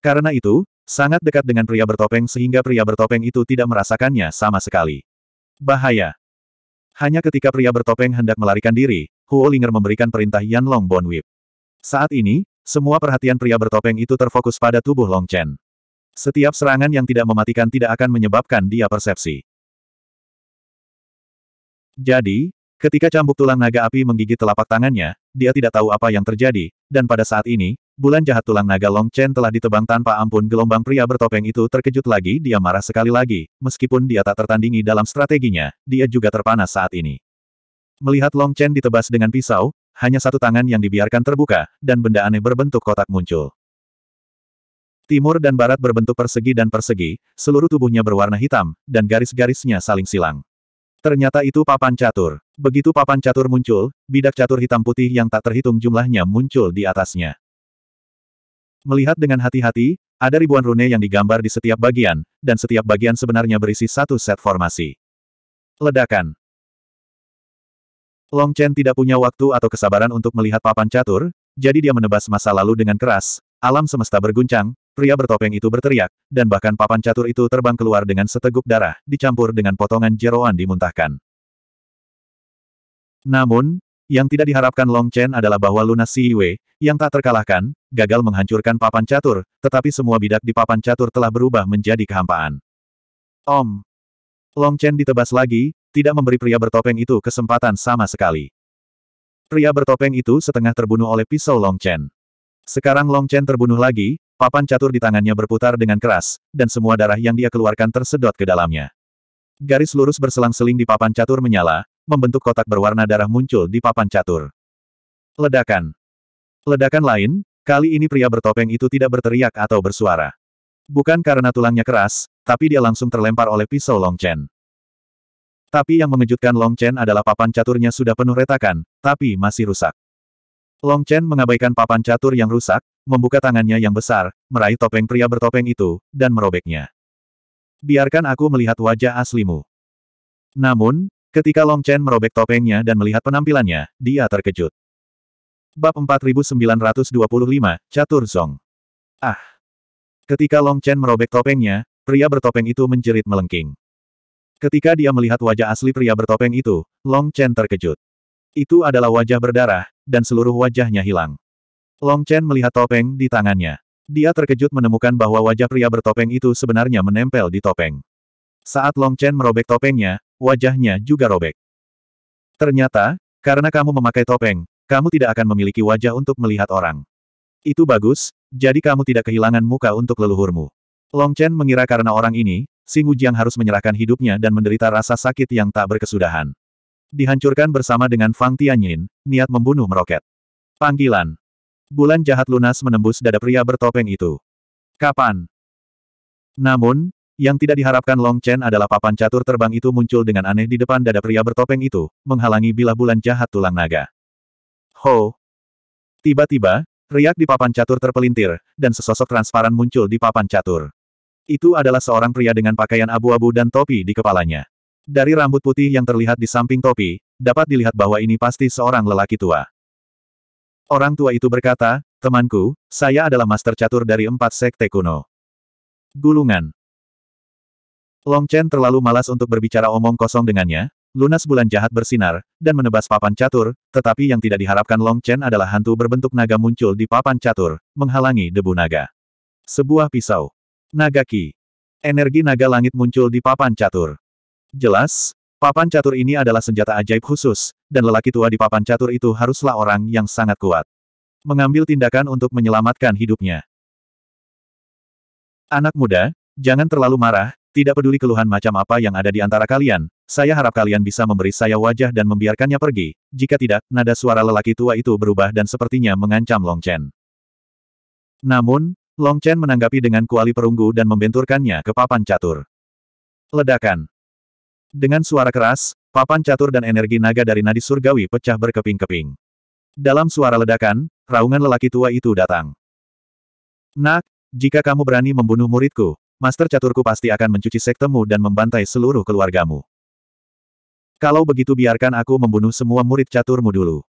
Karena itu, sangat dekat dengan pria bertopeng sehingga pria bertopeng itu tidak merasakannya sama sekali. Bahaya. Hanya ketika pria bertopeng hendak melarikan diri, Huo Linger memberikan perintah Yan Long Bon Whip. Saat ini, semua perhatian pria bertopeng itu terfokus pada tubuh Long Chen. Setiap serangan yang tidak mematikan tidak akan menyebabkan dia persepsi. Jadi, ketika cambuk tulang naga api menggigit telapak tangannya, dia tidak tahu apa yang terjadi, dan pada saat ini, bulan jahat tulang naga Long Chen telah ditebang tanpa ampun gelombang pria bertopeng itu terkejut lagi dia marah sekali lagi, meskipun dia tak tertandingi dalam strateginya, dia juga terpanas saat ini. Melihat Long Chen ditebas dengan pisau, hanya satu tangan yang dibiarkan terbuka, dan benda aneh berbentuk kotak muncul. Timur dan barat berbentuk persegi dan persegi, seluruh tubuhnya berwarna hitam, dan garis-garisnya saling silang. Ternyata itu papan catur. Begitu papan catur muncul, bidak catur hitam putih yang tak terhitung jumlahnya muncul di atasnya. Melihat dengan hati-hati, ada ribuan rune yang digambar di setiap bagian, dan setiap bagian sebenarnya berisi satu set formasi. Ledakan. Long Chen tidak punya waktu atau kesabaran untuk melihat papan catur, jadi dia menebas masa lalu dengan keras, alam semesta berguncang, Pria bertopeng itu berteriak, dan bahkan papan catur itu terbang keluar dengan seteguk darah, dicampur dengan potongan jeroan dimuntahkan. Namun, yang tidak diharapkan Long Chen adalah bahwa Lunas Si Yue, yang tak terkalahkan, gagal menghancurkan papan catur, tetapi semua bidak di papan catur telah berubah menjadi kehampaan. Om! Long Chen ditebas lagi, tidak memberi pria bertopeng itu kesempatan sama sekali. Pria bertopeng itu setengah terbunuh oleh pisau Long Chen. Sekarang Long Chen terbunuh lagi, Papan catur di tangannya berputar dengan keras, dan semua darah yang dia keluarkan tersedot ke dalamnya. Garis lurus berselang-seling di papan catur menyala, membentuk kotak berwarna darah muncul di papan catur. Ledakan. Ledakan lain, kali ini pria bertopeng itu tidak berteriak atau bersuara. Bukan karena tulangnya keras, tapi dia langsung terlempar oleh pisau Long Chen. Tapi yang mengejutkan Long Chen adalah papan caturnya sudah penuh retakan, tapi masih rusak. Long Chen mengabaikan papan catur yang rusak, membuka tangannya yang besar, meraih topeng pria bertopeng itu, dan merobeknya. Biarkan aku melihat wajah aslimu. Namun, ketika Long Chen merobek topengnya dan melihat penampilannya, dia terkejut. Bab 4925, Catur Zong. Ah! Ketika Long Chen merobek topengnya, pria bertopeng itu menjerit melengking. Ketika dia melihat wajah asli pria bertopeng itu, Long Chen terkejut. Itu adalah wajah berdarah, dan seluruh wajahnya hilang. Long Chen melihat topeng di tangannya. Dia terkejut menemukan bahwa wajah pria bertopeng itu sebenarnya menempel di topeng. Saat Long Chen merobek topengnya, wajahnya juga robek. Ternyata, karena kamu memakai topeng, kamu tidak akan memiliki wajah untuk melihat orang. Itu bagus, jadi kamu tidak kehilangan muka untuk leluhurmu. Long Chen mengira karena orang ini, Xing Wujiang harus menyerahkan hidupnya dan menderita rasa sakit yang tak berkesudahan. Dihancurkan bersama dengan Fang Tianyin, niat membunuh meroket. Panggilan. Bulan jahat lunas menembus dada pria bertopeng itu. Kapan? Namun, yang tidak diharapkan Long Chen adalah papan catur terbang itu muncul dengan aneh di depan dada pria bertopeng itu, menghalangi bilah bulan jahat tulang naga. Ho! Tiba-tiba, riak di papan catur terpelintir, dan sesosok transparan muncul di papan catur. Itu adalah seorang pria dengan pakaian abu-abu dan topi di kepalanya. Dari rambut putih yang terlihat di samping topi, dapat dilihat bahwa ini pasti seorang lelaki tua. Orang tua itu berkata, temanku, saya adalah master catur dari empat sekte kuno. Gulungan. Long Chen terlalu malas untuk berbicara omong kosong dengannya, lunas bulan jahat bersinar, dan menebas papan catur, tetapi yang tidak diharapkan Long Chen adalah hantu berbentuk naga muncul di papan catur, menghalangi debu naga. Sebuah pisau. Naga Ki. Energi naga langit muncul di papan catur. Jelas, Papan catur ini adalah senjata ajaib khusus, dan lelaki tua di papan catur itu haruslah orang yang sangat kuat. Mengambil tindakan untuk menyelamatkan hidupnya. Anak muda, jangan terlalu marah, tidak peduli keluhan macam apa yang ada di antara kalian, saya harap kalian bisa memberi saya wajah dan membiarkannya pergi, jika tidak, nada suara lelaki tua itu berubah dan sepertinya mengancam Long Chen. Namun, Long Chen menanggapi dengan kuali perunggu dan membenturkannya ke papan catur. Ledakan. Dengan suara keras, papan catur dan energi naga dari nadi surgawi pecah berkeping-keping. Dalam suara ledakan, raungan lelaki tua itu datang. Nak, jika kamu berani membunuh muridku, Master Caturku pasti akan mencuci sektemu dan membantai seluruh keluargamu. Kalau begitu biarkan aku membunuh semua murid caturmu dulu.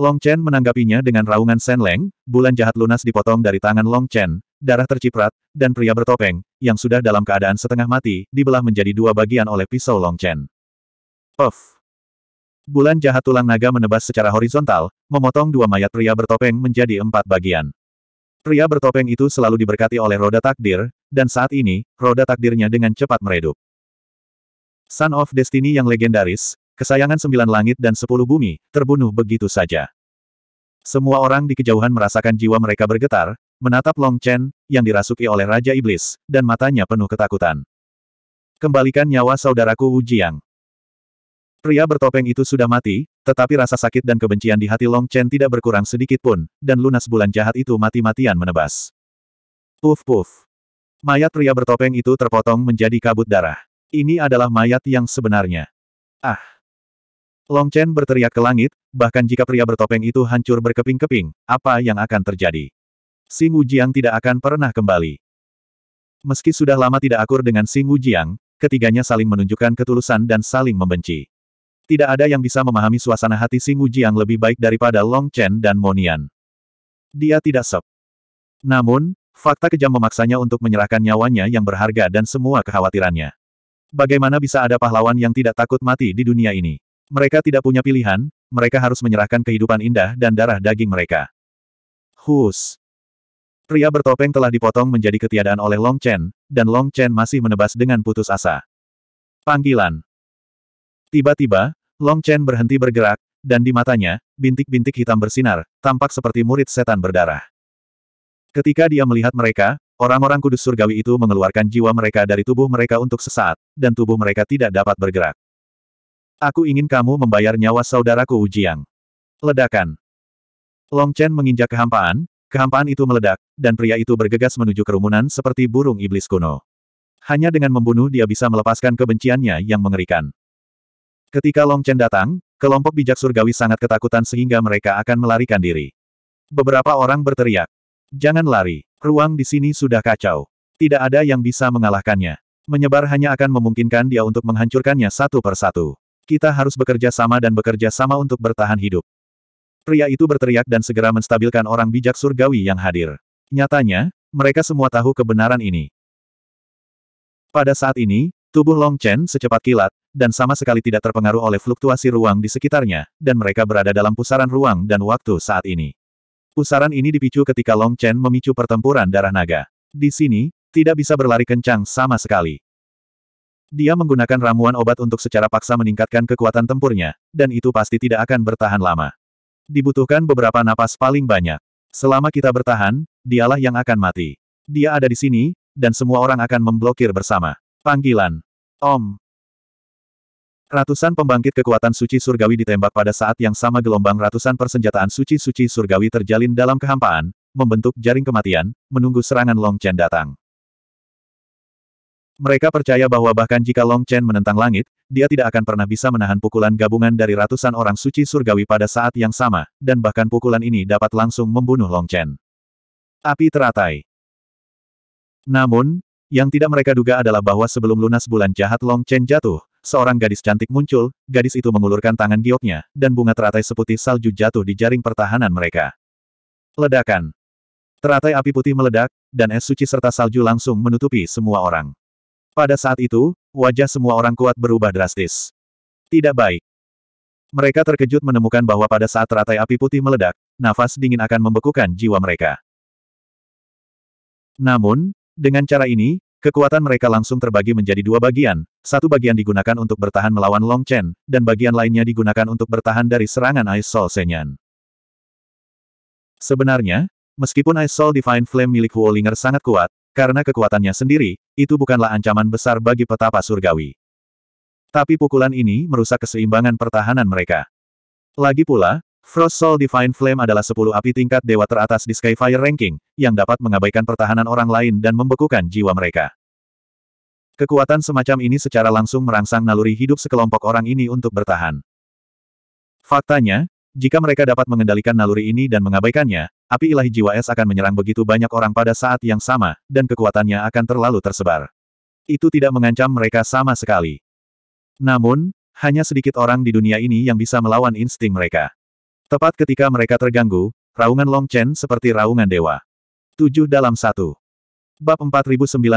Long Chen menanggapinya dengan raungan Sen Leng, bulan jahat lunas dipotong dari tangan Long Chen, darah terciprat, dan pria bertopeng, yang sudah dalam keadaan setengah mati, dibelah menjadi dua bagian oleh pisau Long Chen. Puff! Bulan jahat tulang naga menebas secara horizontal, memotong dua mayat pria bertopeng menjadi empat bagian. Pria bertopeng itu selalu diberkati oleh roda takdir, dan saat ini, roda takdirnya dengan cepat meredup. Son of Destiny yang legendaris, kesayangan sembilan langit dan sepuluh bumi, terbunuh begitu saja. Semua orang di kejauhan merasakan jiwa mereka bergetar, menatap Long Chen, yang dirasuki oleh Raja Iblis, dan matanya penuh ketakutan. Kembalikan nyawa saudaraku Wu Jiang. Pria bertopeng itu sudah mati, tetapi rasa sakit dan kebencian di hati Long Chen tidak berkurang sedikit pun, dan lunas bulan jahat itu mati-matian menebas. Puf puf. Mayat pria bertopeng itu terpotong menjadi kabut darah. Ini adalah mayat yang sebenarnya. Ah! Long Chen berteriak ke langit, bahkan jika pria bertopeng itu hancur berkeping-keping, apa yang akan terjadi? Xing Wujiang tidak akan pernah kembali. Meski sudah lama tidak akur dengan Xing Wujiang, ketiganya saling menunjukkan ketulusan dan saling membenci. Tidak ada yang bisa memahami suasana hati Xing Wujiang lebih baik daripada Long Chen dan Monian. Dia tidak sep. Namun, fakta kejam memaksanya untuk menyerahkan nyawanya yang berharga dan semua kekhawatirannya. Bagaimana bisa ada pahlawan yang tidak takut mati di dunia ini? Mereka tidak punya pilihan, mereka harus menyerahkan kehidupan indah dan darah daging mereka. Hus. Pria bertopeng telah dipotong menjadi ketiadaan oleh Long Chen, dan Long Chen masih menebas dengan putus asa. Panggilan. Tiba-tiba, Long Chen berhenti bergerak, dan di matanya, bintik-bintik hitam bersinar, tampak seperti murid setan berdarah. Ketika dia melihat mereka, Orang-orang kudus surgawi itu mengeluarkan jiwa mereka dari tubuh mereka untuk sesaat, dan tubuh mereka tidak dapat bergerak. Aku ingin kamu membayar nyawa saudaraku Ujiang. Ledakan. Long Chen menginjak kehampaan, kehampaan itu meledak, dan pria itu bergegas menuju kerumunan seperti burung iblis kuno. Hanya dengan membunuh dia bisa melepaskan kebenciannya yang mengerikan. Ketika Long Chen datang, kelompok bijak surgawi sangat ketakutan sehingga mereka akan melarikan diri. Beberapa orang berteriak, Jangan lari. Ruang di sini sudah kacau. Tidak ada yang bisa mengalahkannya. Menyebar hanya akan memungkinkan dia untuk menghancurkannya satu persatu. Kita harus bekerja sama dan bekerja sama untuk bertahan hidup. Pria itu berteriak dan segera menstabilkan orang bijak surgawi yang hadir. Nyatanya, mereka semua tahu kebenaran ini. Pada saat ini, tubuh Long Chen secepat kilat, dan sama sekali tidak terpengaruh oleh fluktuasi ruang di sekitarnya, dan mereka berada dalam pusaran ruang dan waktu saat ini. Pusaran ini dipicu ketika Long Chen memicu pertempuran darah naga. Di sini, tidak bisa berlari kencang sama sekali. Dia menggunakan ramuan obat untuk secara paksa meningkatkan kekuatan tempurnya, dan itu pasti tidak akan bertahan lama. Dibutuhkan beberapa napas paling banyak. Selama kita bertahan, dialah yang akan mati. Dia ada di sini, dan semua orang akan memblokir bersama. Panggilan. Om. Ratusan pembangkit kekuatan suci surgawi ditembak pada saat yang sama gelombang ratusan persenjataan suci-suci surgawi terjalin dalam kehampaan, membentuk jaring kematian, menunggu serangan Long Chen datang. Mereka percaya bahwa bahkan jika Long Chen menentang langit, dia tidak akan pernah bisa menahan pukulan gabungan dari ratusan orang suci surgawi pada saat yang sama, dan bahkan pukulan ini dapat langsung membunuh Long Chen. Api teratai. Namun, yang tidak mereka duga adalah bahwa sebelum lunas bulan jahat Long Chen jatuh, seorang gadis cantik muncul, gadis itu mengulurkan tangan gioknya, dan bunga teratai seputih salju jatuh di jaring pertahanan mereka. Ledakan. Teratai api putih meledak, dan es suci serta salju langsung menutupi semua orang. Pada saat itu, wajah semua orang kuat berubah drastis. Tidak baik. Mereka terkejut menemukan bahwa pada saat teratai api putih meledak, nafas dingin akan membekukan jiwa mereka. Namun, dengan cara ini, Kekuatan mereka langsung terbagi menjadi dua bagian, satu bagian digunakan untuk bertahan melawan Long Chen, dan bagian lainnya digunakan untuk bertahan dari serangan Ice Soul Senyan. Sebenarnya, meskipun Ice Soul Divine Flame milik Huolinger sangat kuat, karena kekuatannya sendiri, itu bukanlah ancaman besar bagi petapa surgawi. Tapi pukulan ini merusak keseimbangan pertahanan mereka. Lagi pula, Frost Soul Divine Flame adalah sepuluh api tingkat dewa teratas di Skyfire Ranking, yang dapat mengabaikan pertahanan orang lain dan membekukan jiwa mereka. Kekuatan semacam ini secara langsung merangsang naluri hidup sekelompok orang ini untuk bertahan. Faktanya, jika mereka dapat mengendalikan naluri ini dan mengabaikannya, api ilahi jiwa es akan menyerang begitu banyak orang pada saat yang sama, dan kekuatannya akan terlalu tersebar. Itu tidak mengancam mereka sama sekali. Namun, hanya sedikit orang di dunia ini yang bisa melawan insting mereka. Tepat ketika mereka terganggu, raungan Long Chen seperti raungan dewa. Tujuh dalam satu. Bab 4926,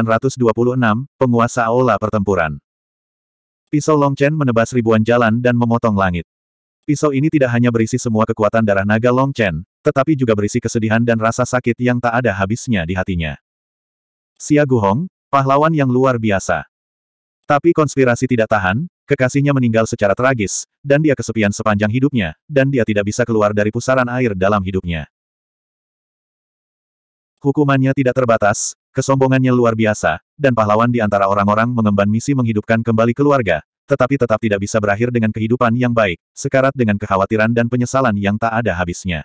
Penguasa Aula Pertempuran. Pisau Long Chen menebas ribuan jalan dan memotong langit. Pisau ini tidak hanya berisi semua kekuatan darah naga Long Chen, tetapi juga berisi kesedihan dan rasa sakit yang tak ada habisnya di hatinya. Xia Guhong, pahlawan yang luar biasa. Tapi konspirasi tidak tahan, Kekasihnya meninggal secara tragis, dan dia kesepian sepanjang hidupnya, dan dia tidak bisa keluar dari pusaran air dalam hidupnya. Hukumannya tidak terbatas, kesombongannya luar biasa, dan pahlawan di antara orang-orang mengemban misi menghidupkan kembali keluarga, tetapi tetap tidak bisa berakhir dengan kehidupan yang baik, sekarat dengan kekhawatiran dan penyesalan yang tak ada habisnya.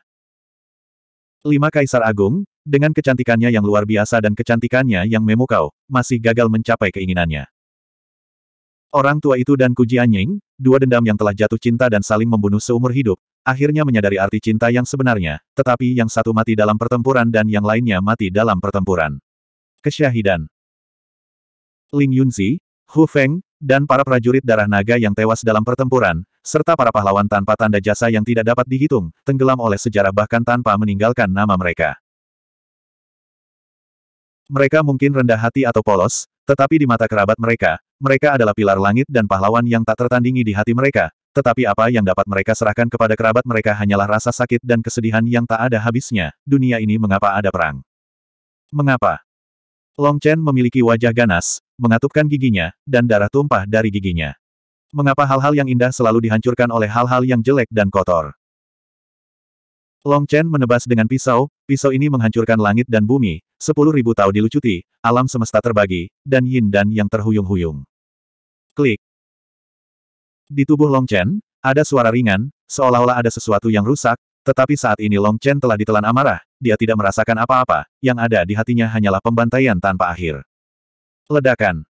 Lima Kaisar Agung, dengan kecantikannya yang luar biasa dan kecantikannya yang memukau, masih gagal mencapai keinginannya. Orang tua itu dan Kujianying, dua dendam yang telah jatuh cinta dan saling membunuh seumur hidup, akhirnya menyadari arti cinta yang sebenarnya, tetapi yang satu mati dalam pertempuran dan yang lainnya mati dalam pertempuran. Kesyahidan Ling Yunzi, Hu Feng, dan para prajurit darah naga yang tewas dalam pertempuran, serta para pahlawan tanpa tanda jasa yang tidak dapat dihitung, tenggelam oleh sejarah bahkan tanpa meninggalkan nama mereka. Mereka mungkin rendah hati atau polos, tetapi di mata kerabat mereka, mereka adalah pilar langit dan pahlawan yang tak tertandingi di hati mereka. Tetapi apa yang dapat mereka serahkan kepada kerabat mereka hanyalah rasa sakit dan kesedihan yang tak ada habisnya. Dunia ini mengapa ada perang? Mengapa? Long Chen memiliki wajah ganas, mengatupkan giginya, dan darah tumpah dari giginya. Mengapa hal-hal yang indah selalu dihancurkan oleh hal-hal yang jelek dan kotor? Long Chen menebas dengan pisau, pisau ini menghancurkan langit dan bumi, sepuluh ribu tahun dilucuti, alam semesta terbagi, dan yin dan yang terhuyung-huyung. Klik. Di tubuh Long Chen, ada suara ringan, seolah-olah ada sesuatu yang rusak, tetapi saat ini Long Chen telah ditelan amarah, dia tidak merasakan apa-apa, yang ada di hatinya hanyalah pembantaian tanpa akhir. Ledakan.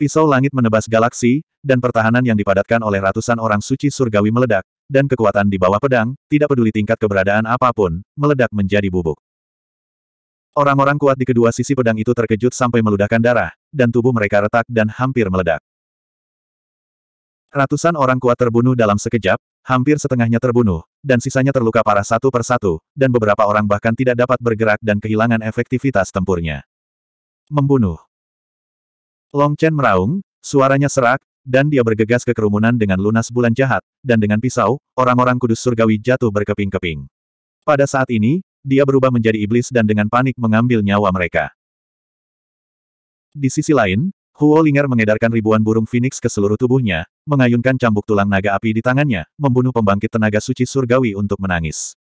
Pisau langit menebas galaksi, dan pertahanan yang dipadatkan oleh ratusan orang suci surgawi meledak, dan kekuatan di bawah pedang, tidak peduli tingkat keberadaan apa pun, meledak menjadi bubuk. Orang-orang kuat di kedua sisi pedang itu terkejut sampai meludahkan darah, dan tubuh mereka retak dan hampir meledak. Ratusan orang kuat terbunuh dalam sekejap, hampir setengahnya terbunuh, dan sisanya terluka parah satu persatu, dan beberapa orang bahkan tidak dapat bergerak dan kehilangan efektivitas tempurnya. Membunuh. Long Chen meraung, suaranya serak, dan dia bergegas ke kerumunan dengan lunas bulan jahat, dan dengan pisau, orang-orang kudus surgawi jatuh berkeping-keping. Pada saat ini, dia berubah menjadi iblis dan dengan panik mengambil nyawa mereka. Di sisi lain, Huo Linger mengedarkan ribuan burung phoenix ke seluruh tubuhnya, mengayunkan cambuk tulang naga api di tangannya, membunuh pembangkit tenaga suci surgawi untuk menangis.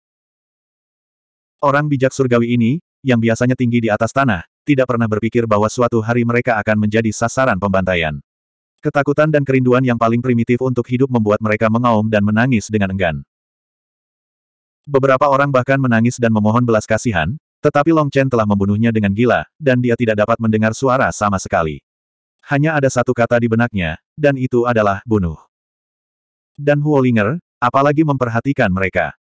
Orang bijak surgawi ini, yang biasanya tinggi di atas tanah, tidak pernah berpikir bahwa suatu hari mereka akan menjadi sasaran pembantaian. Ketakutan dan kerinduan yang paling primitif untuk hidup membuat mereka mengaum dan menangis dengan enggan. Beberapa orang bahkan menangis dan memohon belas kasihan, tetapi Long Chen telah membunuhnya dengan gila, dan dia tidak dapat mendengar suara sama sekali. Hanya ada satu kata di benaknya, dan itu adalah bunuh. Dan Huo Linger, apalagi memperhatikan mereka.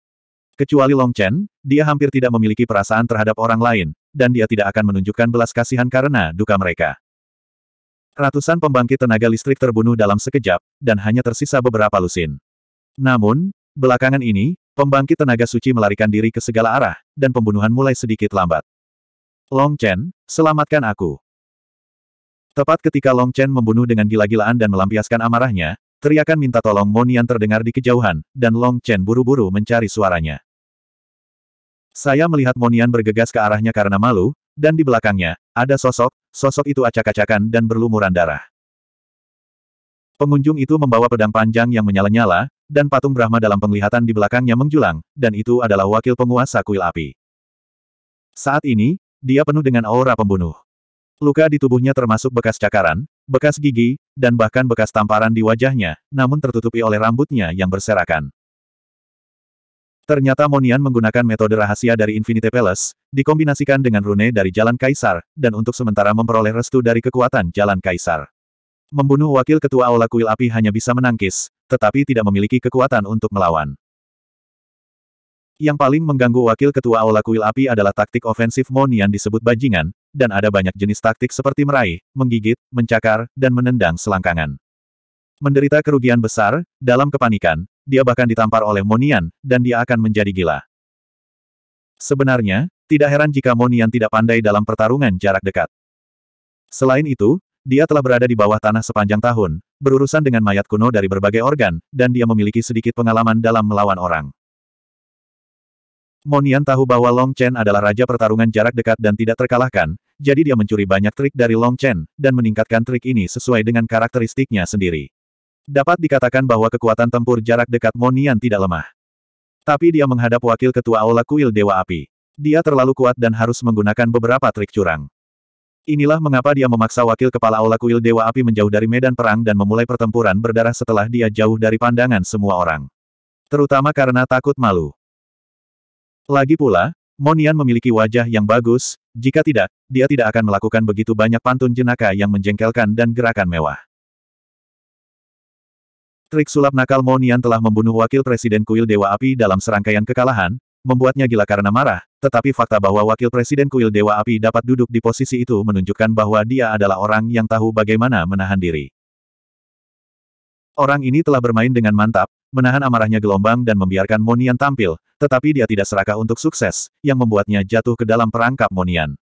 Kecuali Long Chen, dia hampir tidak memiliki perasaan terhadap orang lain, dan dia tidak akan menunjukkan belas kasihan karena duka mereka. Ratusan pembangkit tenaga listrik terbunuh dalam sekejap, dan hanya tersisa beberapa lusin. Namun, belakangan ini, pembangkit tenaga suci melarikan diri ke segala arah, dan pembunuhan mulai sedikit lambat. Long Chen, selamatkan aku. Tepat ketika Long Chen membunuh dengan gila-gilaan dan melampiaskan amarahnya, teriakan minta tolong Monian terdengar di kejauhan, dan Long Chen buru-buru mencari suaranya. Saya melihat Monian bergegas ke arahnya karena malu, dan di belakangnya, ada sosok, sosok itu acak-acakan dan berlumuran darah. Pengunjung itu membawa pedang panjang yang menyala-nyala, dan patung Brahma dalam penglihatan di belakangnya menjulang, dan itu adalah wakil penguasa kuil api. Saat ini, dia penuh dengan aura pembunuh. Luka di tubuhnya termasuk bekas cakaran, bekas gigi, dan bahkan bekas tamparan di wajahnya, namun tertutupi oleh rambutnya yang berserakan. Ternyata Monian menggunakan metode rahasia dari Infinite Palace, dikombinasikan dengan rune dari Jalan Kaisar, dan untuk sementara memperoleh restu dari kekuatan Jalan Kaisar. Membunuh wakil ketua Aula Kuil Api hanya bisa menangkis, tetapi tidak memiliki kekuatan untuk melawan. Yang paling mengganggu wakil ketua Aula Kuil Api adalah taktik ofensif Monian disebut bajingan, dan ada banyak jenis taktik seperti meraih, menggigit, mencakar, dan menendang selangkangan. Menderita kerugian besar, dalam kepanikan, dia bahkan ditampar oleh Monian, dan dia akan menjadi gila. Sebenarnya, tidak heran jika Monian tidak pandai dalam pertarungan jarak dekat. Selain itu, dia telah berada di bawah tanah sepanjang tahun, berurusan dengan mayat kuno dari berbagai organ, dan dia memiliki sedikit pengalaman dalam melawan orang. Monian tahu bahwa Long Chen adalah raja pertarungan jarak dekat dan tidak terkalahkan, jadi dia mencuri banyak trik dari Long Chen, dan meningkatkan trik ini sesuai dengan karakteristiknya sendiri. Dapat dikatakan bahwa kekuatan tempur jarak dekat Monian tidak lemah. Tapi dia menghadap wakil ketua Aula Kuil Dewa Api. Dia terlalu kuat dan harus menggunakan beberapa trik curang. Inilah mengapa dia memaksa wakil kepala Aula Kuil Dewa Api menjauh dari medan perang dan memulai pertempuran berdarah setelah dia jauh dari pandangan semua orang. Terutama karena takut malu. Lagi pula, Monian memiliki wajah yang bagus, jika tidak, dia tidak akan melakukan begitu banyak pantun jenaka yang menjengkelkan dan gerakan mewah. Trik sulap nakal Monian telah membunuh wakil presiden kuil Dewa Api dalam serangkaian kekalahan, membuatnya gila karena marah, tetapi fakta bahwa wakil presiden kuil Dewa Api dapat duduk di posisi itu menunjukkan bahwa dia adalah orang yang tahu bagaimana menahan diri. Orang ini telah bermain dengan mantap, menahan amarahnya gelombang dan membiarkan Monian tampil, tetapi dia tidak serakah untuk sukses, yang membuatnya jatuh ke dalam perangkap Monian.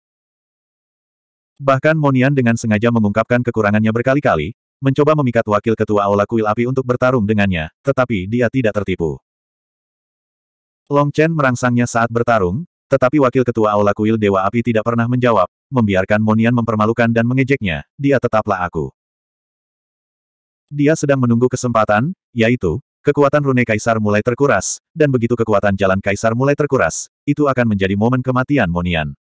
Bahkan Monian dengan sengaja mengungkapkan kekurangannya berkali-kali, mencoba memikat wakil ketua Aula Kuil Api untuk bertarung dengannya, tetapi dia tidak tertipu. Long Chen merangsangnya saat bertarung, tetapi wakil ketua Aula Kuil Dewa Api tidak pernah menjawab, membiarkan Monian mempermalukan dan mengejeknya, dia tetaplah aku. Dia sedang menunggu kesempatan, yaitu, kekuatan rune kaisar mulai terkuras, dan begitu kekuatan jalan kaisar mulai terkuras, itu akan menjadi momen kematian Monian.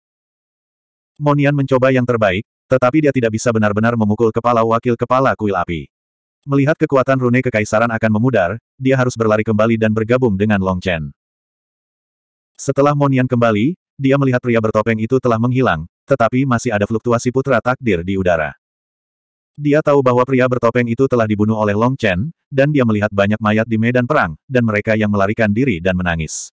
Monian mencoba yang terbaik, tetapi dia tidak bisa benar-benar memukul kepala wakil kepala kuil api. Melihat kekuatan rune kekaisaran akan memudar, dia harus berlari kembali dan bergabung dengan Long Chen. Setelah Monian kembali, dia melihat pria bertopeng itu telah menghilang, tetapi masih ada fluktuasi putra takdir di udara. Dia tahu bahwa pria bertopeng itu telah dibunuh oleh Long Chen, dan dia melihat banyak mayat di medan perang, dan mereka yang melarikan diri dan menangis.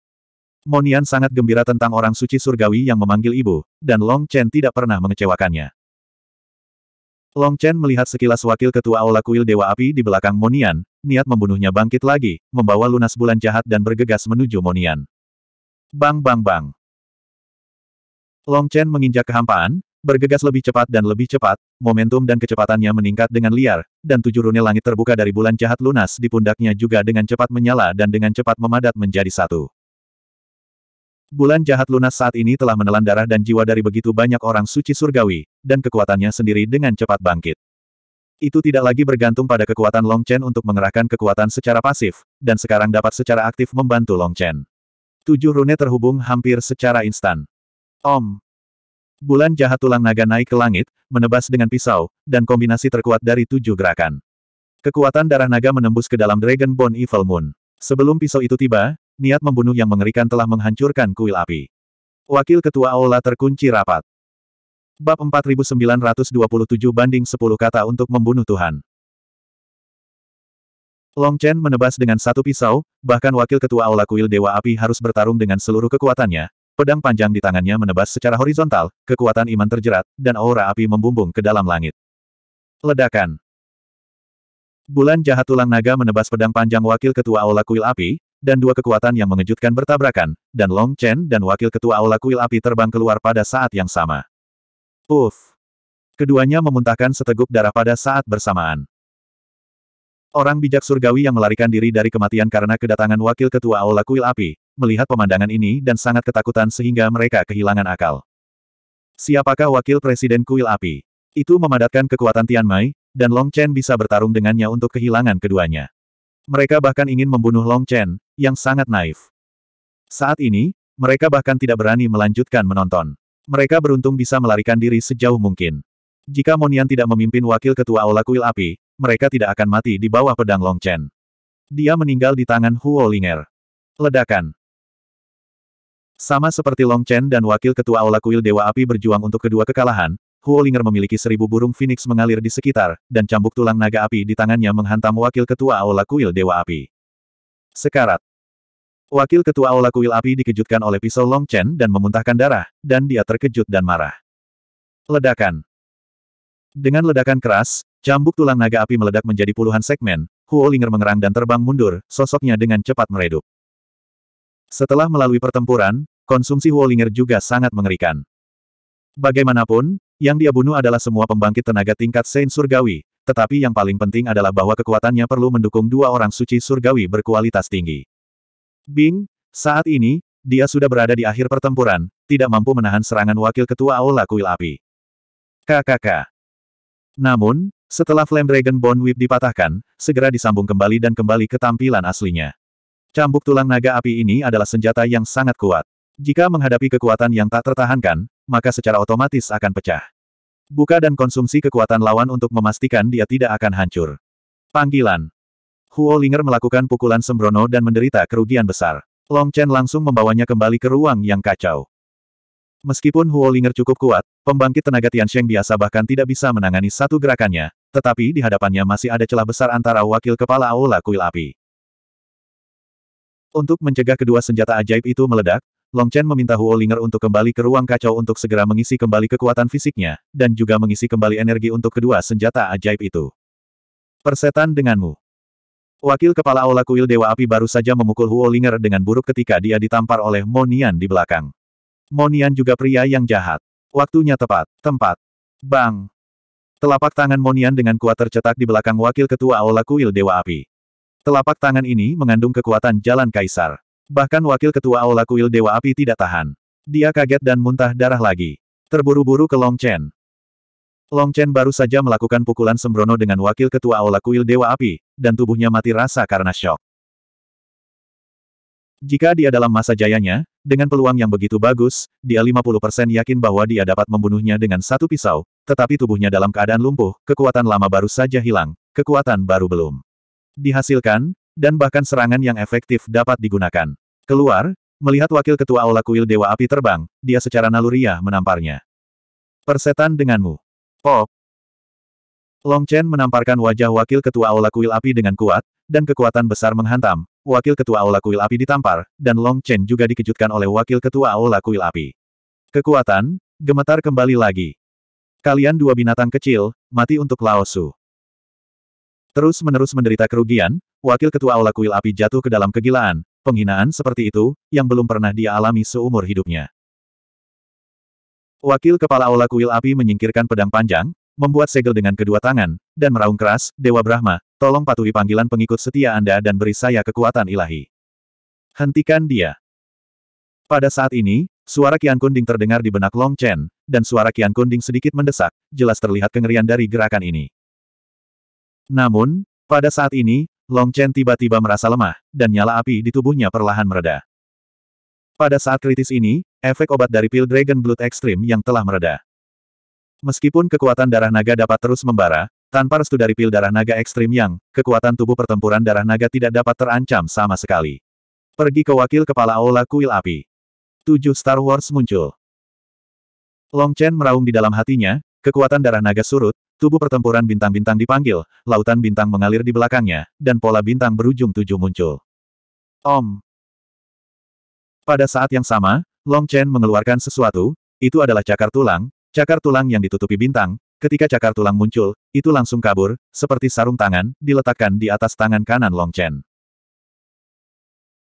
Monian sangat gembira tentang orang suci surgawi yang memanggil ibu, dan Long Chen tidak pernah mengecewakannya. Long Chen melihat sekilas wakil ketua Aula Kuil Dewa Api di belakang Monian, niat membunuhnya bangkit lagi, membawa lunas bulan jahat dan bergegas menuju Monian. Bang bang bang. Long Chen menginjak kehampaan, bergegas lebih cepat dan lebih cepat, momentum dan kecepatannya meningkat dengan liar, dan tujuh rune langit terbuka dari bulan jahat lunas di pundaknya juga dengan cepat menyala dan dengan cepat memadat menjadi satu. Bulan jahat lunas saat ini telah menelan darah dan jiwa dari begitu banyak orang suci surgawi, dan kekuatannya sendiri dengan cepat bangkit. Itu tidak lagi bergantung pada kekuatan Long Chen untuk mengerahkan kekuatan secara pasif, dan sekarang dapat secara aktif membantu Long Chen. Tujuh rune terhubung hampir secara instan. Om. Bulan jahat tulang naga naik ke langit, menebas dengan pisau, dan kombinasi terkuat dari tujuh gerakan. Kekuatan darah naga menembus ke dalam Dragon Bone Evil Moon. Sebelum pisau itu tiba, niat membunuh yang mengerikan telah menghancurkan kuil api. Wakil Ketua Aula terkunci rapat. Bab 4927 banding 10 kata untuk membunuh Tuhan. Long Chen menebas dengan satu pisau, bahkan wakil ketua Aula Kuil Dewa Api harus bertarung dengan seluruh kekuatannya, pedang panjang di tangannya menebas secara horizontal, kekuatan iman terjerat, dan aura api membumbung ke dalam langit. Ledakan. Bulan jahat tulang naga menebas pedang panjang wakil ketua Aula Kuil Api, dan dua kekuatan yang mengejutkan bertabrakan, dan Long Chen dan Wakil Ketua Aula Kuil Api terbang keluar pada saat yang sama. Uff! Keduanya memuntahkan seteguk darah pada saat bersamaan. Orang bijak surgawi yang melarikan diri dari kematian karena kedatangan Wakil Ketua Aula Kuil Api, melihat pemandangan ini dan sangat ketakutan sehingga mereka kehilangan akal. Siapakah Wakil Presiden Kuil Api? Itu memadatkan kekuatan Tian Mai, dan Long Chen bisa bertarung dengannya untuk kehilangan keduanya. Mereka bahkan ingin membunuh Long Chen, yang sangat naif. Saat ini, mereka bahkan tidak berani melanjutkan menonton. Mereka beruntung bisa melarikan diri sejauh mungkin. Jika Monian tidak memimpin wakil ketua Aula Kuil Api, mereka tidak akan mati di bawah pedang Long Chen. Dia meninggal di tangan Huo Linger. Ledakan. Sama seperti Long Chen dan wakil ketua Aula Kuil Dewa Api berjuang untuk kedua kekalahan, Huo Linger memiliki seribu burung phoenix mengalir di sekitar, dan cambuk tulang naga api di tangannya menghantam wakil ketua Aula Kuil Dewa Api. Sekarat. Wakil ketua Aula Kuil Api dikejutkan oleh pisau Long Chen dan memuntahkan darah, dan dia terkejut dan marah. Ledakan. Dengan ledakan keras, cambuk tulang naga api meledak menjadi puluhan segmen, Huo Linger mengerang dan terbang mundur, sosoknya dengan cepat meredup. Setelah melalui pertempuran, konsumsi Huo Linger juga sangat mengerikan. Bagaimanapun, yang dia bunuh adalah semua pembangkit tenaga tingkat Saint Surgawi, tetapi yang paling penting adalah bahwa kekuatannya perlu mendukung dua orang suci surgawi berkualitas tinggi. Bing, saat ini, dia sudah berada di akhir pertempuran, tidak mampu menahan serangan wakil ketua Aula Kuil Api. KKK. Namun, setelah Flame Dragon Bone Whip dipatahkan, segera disambung kembali dan kembali ke tampilan aslinya. Cambuk tulang naga api ini adalah senjata yang sangat kuat. Jika menghadapi kekuatan yang tak tertahankan, maka secara otomatis akan pecah. Buka dan konsumsi kekuatan lawan untuk memastikan dia tidak akan hancur. Panggilan. Huo Linger melakukan pukulan sembrono dan menderita kerugian besar. Long Chen langsung membawanya kembali ke ruang yang kacau. Meskipun Huo Linger cukup kuat, pembangkit tenaga Tiansheng biasa bahkan tidak bisa menangani satu gerakannya, tetapi di hadapannya masih ada celah besar antara wakil kepala Aula Kuil Api. Untuk mencegah kedua senjata ajaib itu meledak, Long Chen meminta Huo Linger untuk kembali ke ruang kacau untuk segera mengisi kembali kekuatan fisiknya, dan juga mengisi kembali energi untuk kedua senjata ajaib itu. Persetan denganmu. Wakil Kepala Aula Kuil Dewa Api baru saja memukul Huo Linger dengan buruk ketika dia ditampar oleh Monian di belakang. Monian juga pria yang jahat. Waktunya tepat. Tempat. Bang. Telapak tangan Monian dengan kuat tercetak di belakang Wakil Ketua Aula Kuil Dewa Api. Telapak tangan ini mengandung kekuatan jalan kaisar. Bahkan Wakil Ketua Aula Kuil Dewa Api tidak tahan. Dia kaget dan muntah darah lagi. Terburu-buru ke Long Chen. Long Chen baru saja melakukan pukulan sembrono dengan wakil ketua Aula Kuil Dewa Api, dan tubuhnya mati rasa karena syok. Jika dia dalam masa jayanya, dengan peluang yang begitu bagus, dia 50% yakin bahwa dia dapat membunuhnya dengan satu pisau, tetapi tubuhnya dalam keadaan lumpuh, kekuatan lama baru saja hilang, kekuatan baru belum dihasilkan, dan bahkan serangan yang efektif dapat digunakan. Keluar, melihat wakil ketua Aula Kuil Dewa Api terbang, dia secara naluriah menamparnya. Persetan denganmu. Pop. Long Chen menamparkan wajah Wakil Ketua Aula Kuil Api dengan kuat, dan kekuatan besar menghantam. Wakil Ketua Aula Kuil Api ditampar, dan Long Chen juga dikejutkan oleh Wakil Ketua Aula Kuil Api. Kekuatan, gemetar kembali lagi. Kalian dua binatang kecil, mati untuk Lao Su. Terus-menerus menderita kerugian, Wakil Ketua Aula Kuil Api jatuh ke dalam kegilaan, penghinaan seperti itu, yang belum pernah dia alami seumur hidupnya. Wakil Kepala Aula Kuil Api menyingkirkan pedang panjang, membuat segel dengan kedua tangan, dan meraung keras, Dewa Brahma, tolong patuhi panggilan pengikut setia Anda dan beri saya kekuatan ilahi. Hentikan dia. Pada saat ini, suara Kian Kunding terdengar di benak Long Chen, dan suara Kian Kunding sedikit mendesak, jelas terlihat kengerian dari gerakan ini. Namun, pada saat ini, Long Chen tiba-tiba merasa lemah, dan nyala api di tubuhnya perlahan mereda. Pada saat kritis ini, efek obat dari pil Dragon Blood Extreme yang telah mereda. Meskipun kekuatan darah naga dapat terus membara, tanpa restu dari pil darah naga ekstrim yang, kekuatan tubuh pertempuran darah naga tidak dapat terancam sama sekali. Pergi ke wakil kepala Aula Kuil Api. Tujuh Star Wars muncul. Long Chen meraung di dalam hatinya, kekuatan darah naga surut, tubuh pertempuran bintang-bintang dipanggil, lautan bintang mengalir di belakangnya, dan pola bintang berujung tujuh muncul. Om. Pada saat yang sama, Long Chen mengeluarkan sesuatu, itu adalah cakar tulang, cakar tulang yang ditutupi bintang, ketika cakar tulang muncul, itu langsung kabur, seperti sarung tangan, diletakkan di atas tangan kanan Long Chen.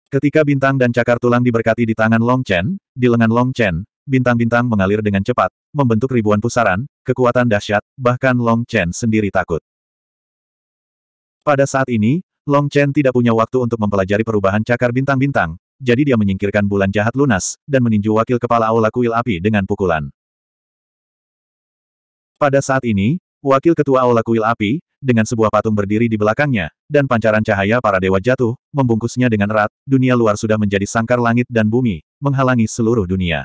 Ketika bintang dan cakar tulang diberkati di tangan Long Chen, di lengan Long Chen, bintang-bintang mengalir dengan cepat, membentuk ribuan pusaran, kekuatan dahsyat, bahkan Long Chen sendiri takut. Pada saat ini, Long Chen tidak punya waktu untuk mempelajari perubahan cakar bintang-bintang, jadi dia menyingkirkan bulan jahat lunas, dan meninju wakil kepala aula kuil api dengan pukulan. Pada saat ini, wakil ketua aula kuil api, dengan sebuah patung berdiri di belakangnya, dan pancaran cahaya para dewa jatuh, membungkusnya dengan erat, dunia luar sudah menjadi sangkar langit dan bumi, menghalangi seluruh dunia.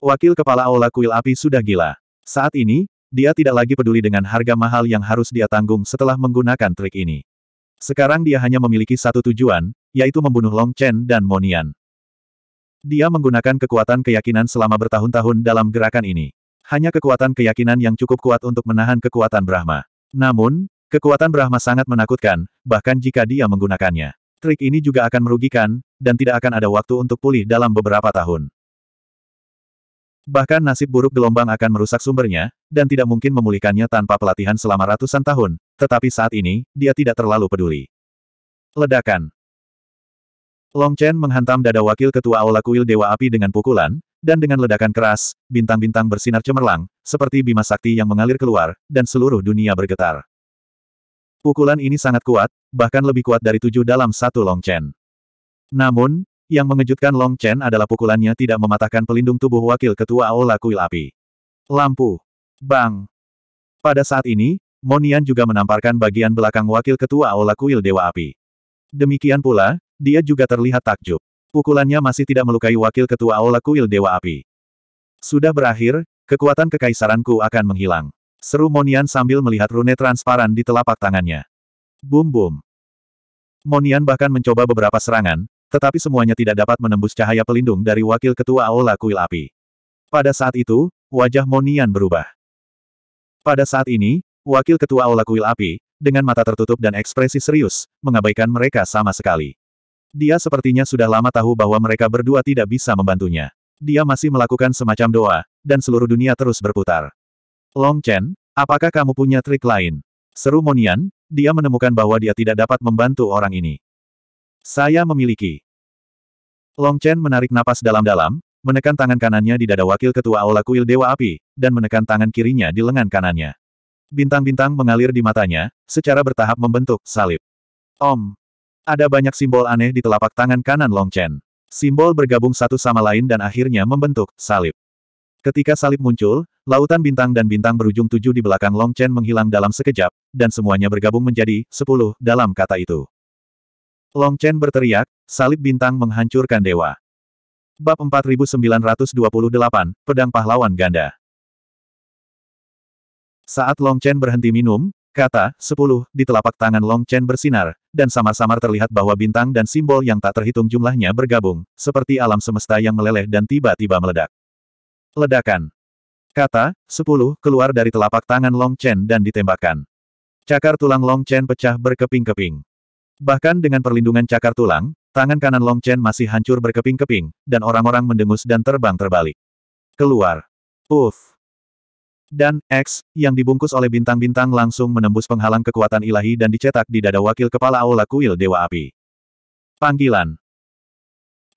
Wakil kepala aula kuil api sudah gila. Saat ini, dia tidak lagi peduli dengan harga mahal yang harus dia tanggung setelah menggunakan trik ini. Sekarang dia hanya memiliki satu tujuan, yaitu membunuh Long Chen dan Monian. Dia menggunakan kekuatan keyakinan selama bertahun-tahun dalam gerakan ini. Hanya kekuatan keyakinan yang cukup kuat untuk menahan kekuatan Brahma. Namun, kekuatan Brahma sangat menakutkan, bahkan jika dia menggunakannya. Trik ini juga akan merugikan, dan tidak akan ada waktu untuk pulih dalam beberapa tahun. Bahkan nasib buruk gelombang akan merusak sumbernya, dan tidak mungkin memulihkannya tanpa pelatihan selama ratusan tahun, tetapi saat ini, dia tidak terlalu peduli. Ledakan Long Chen menghantam dada wakil ketua Aula Kuil Dewa Api dengan pukulan, dan dengan ledakan keras, bintang-bintang bersinar cemerlang, seperti bima sakti yang mengalir keluar, dan seluruh dunia bergetar. Pukulan ini sangat kuat, bahkan lebih kuat dari tujuh dalam satu Long Chen. Namun, yang mengejutkan Long Chen adalah pukulannya tidak mematahkan pelindung tubuh wakil ketua Aula Kuil Api. Lampu. Bang. Pada saat ini, Monian juga menamparkan bagian belakang wakil ketua Aula Kuil Dewa Api. Demikian pula, dia juga terlihat takjub. Pukulannya masih tidak melukai wakil ketua Aula Kuil Dewa Api. Sudah berakhir, kekuatan kekaisaranku akan menghilang. Seru Monian sambil melihat rune transparan di telapak tangannya. Bum bum. Monian bahkan mencoba beberapa serangan, tetapi semuanya tidak dapat menembus cahaya pelindung dari wakil ketua Aula Kuil Api. Pada saat itu, wajah Monian berubah. Pada saat ini, wakil ketua Aula Kuil Api, dengan mata tertutup dan ekspresi serius, mengabaikan mereka sama sekali. Dia sepertinya sudah lama tahu bahwa mereka berdua tidak bisa membantunya. Dia masih melakukan semacam doa, dan seluruh dunia terus berputar. Long Chen, apakah kamu punya trik lain? Seru Monian, dia menemukan bahwa dia tidak dapat membantu orang ini. Saya memiliki. Long Chen menarik napas dalam-dalam, menekan tangan kanannya di dada wakil ketua Aula Kuil Dewa Api, dan menekan tangan kirinya di lengan kanannya. Bintang-bintang mengalir di matanya, secara bertahap membentuk salib. Om. Ada banyak simbol aneh di telapak tangan kanan Long Chen. Simbol bergabung satu sama lain dan akhirnya membentuk salib. Ketika salib muncul, lautan bintang dan bintang berujung tujuh di belakang Long Chen menghilang dalam sekejap, dan semuanya bergabung menjadi sepuluh dalam kata itu. Long Chen berteriak, salib bintang menghancurkan dewa. Bab 4928, Pedang Pahlawan Ganda. Saat Long Chen berhenti minum, kata, sepuluh, di telapak tangan Long Chen bersinar, dan samar-samar terlihat bahwa bintang dan simbol yang tak terhitung jumlahnya bergabung, seperti alam semesta yang meleleh dan tiba-tiba meledak. Ledakan. Kata, sepuluh, keluar dari telapak tangan Long Chen dan ditembakkan. Cakar tulang Long Chen pecah berkeping-keping. Bahkan dengan perlindungan cakar tulang, tangan kanan Long Chen masih hancur berkeping-keping, dan orang-orang mendengus dan terbang terbalik. Keluar. Uff. Dan, X, yang dibungkus oleh bintang-bintang langsung menembus penghalang kekuatan ilahi dan dicetak di dada wakil kepala Aula Kuil Dewa Api. Panggilan.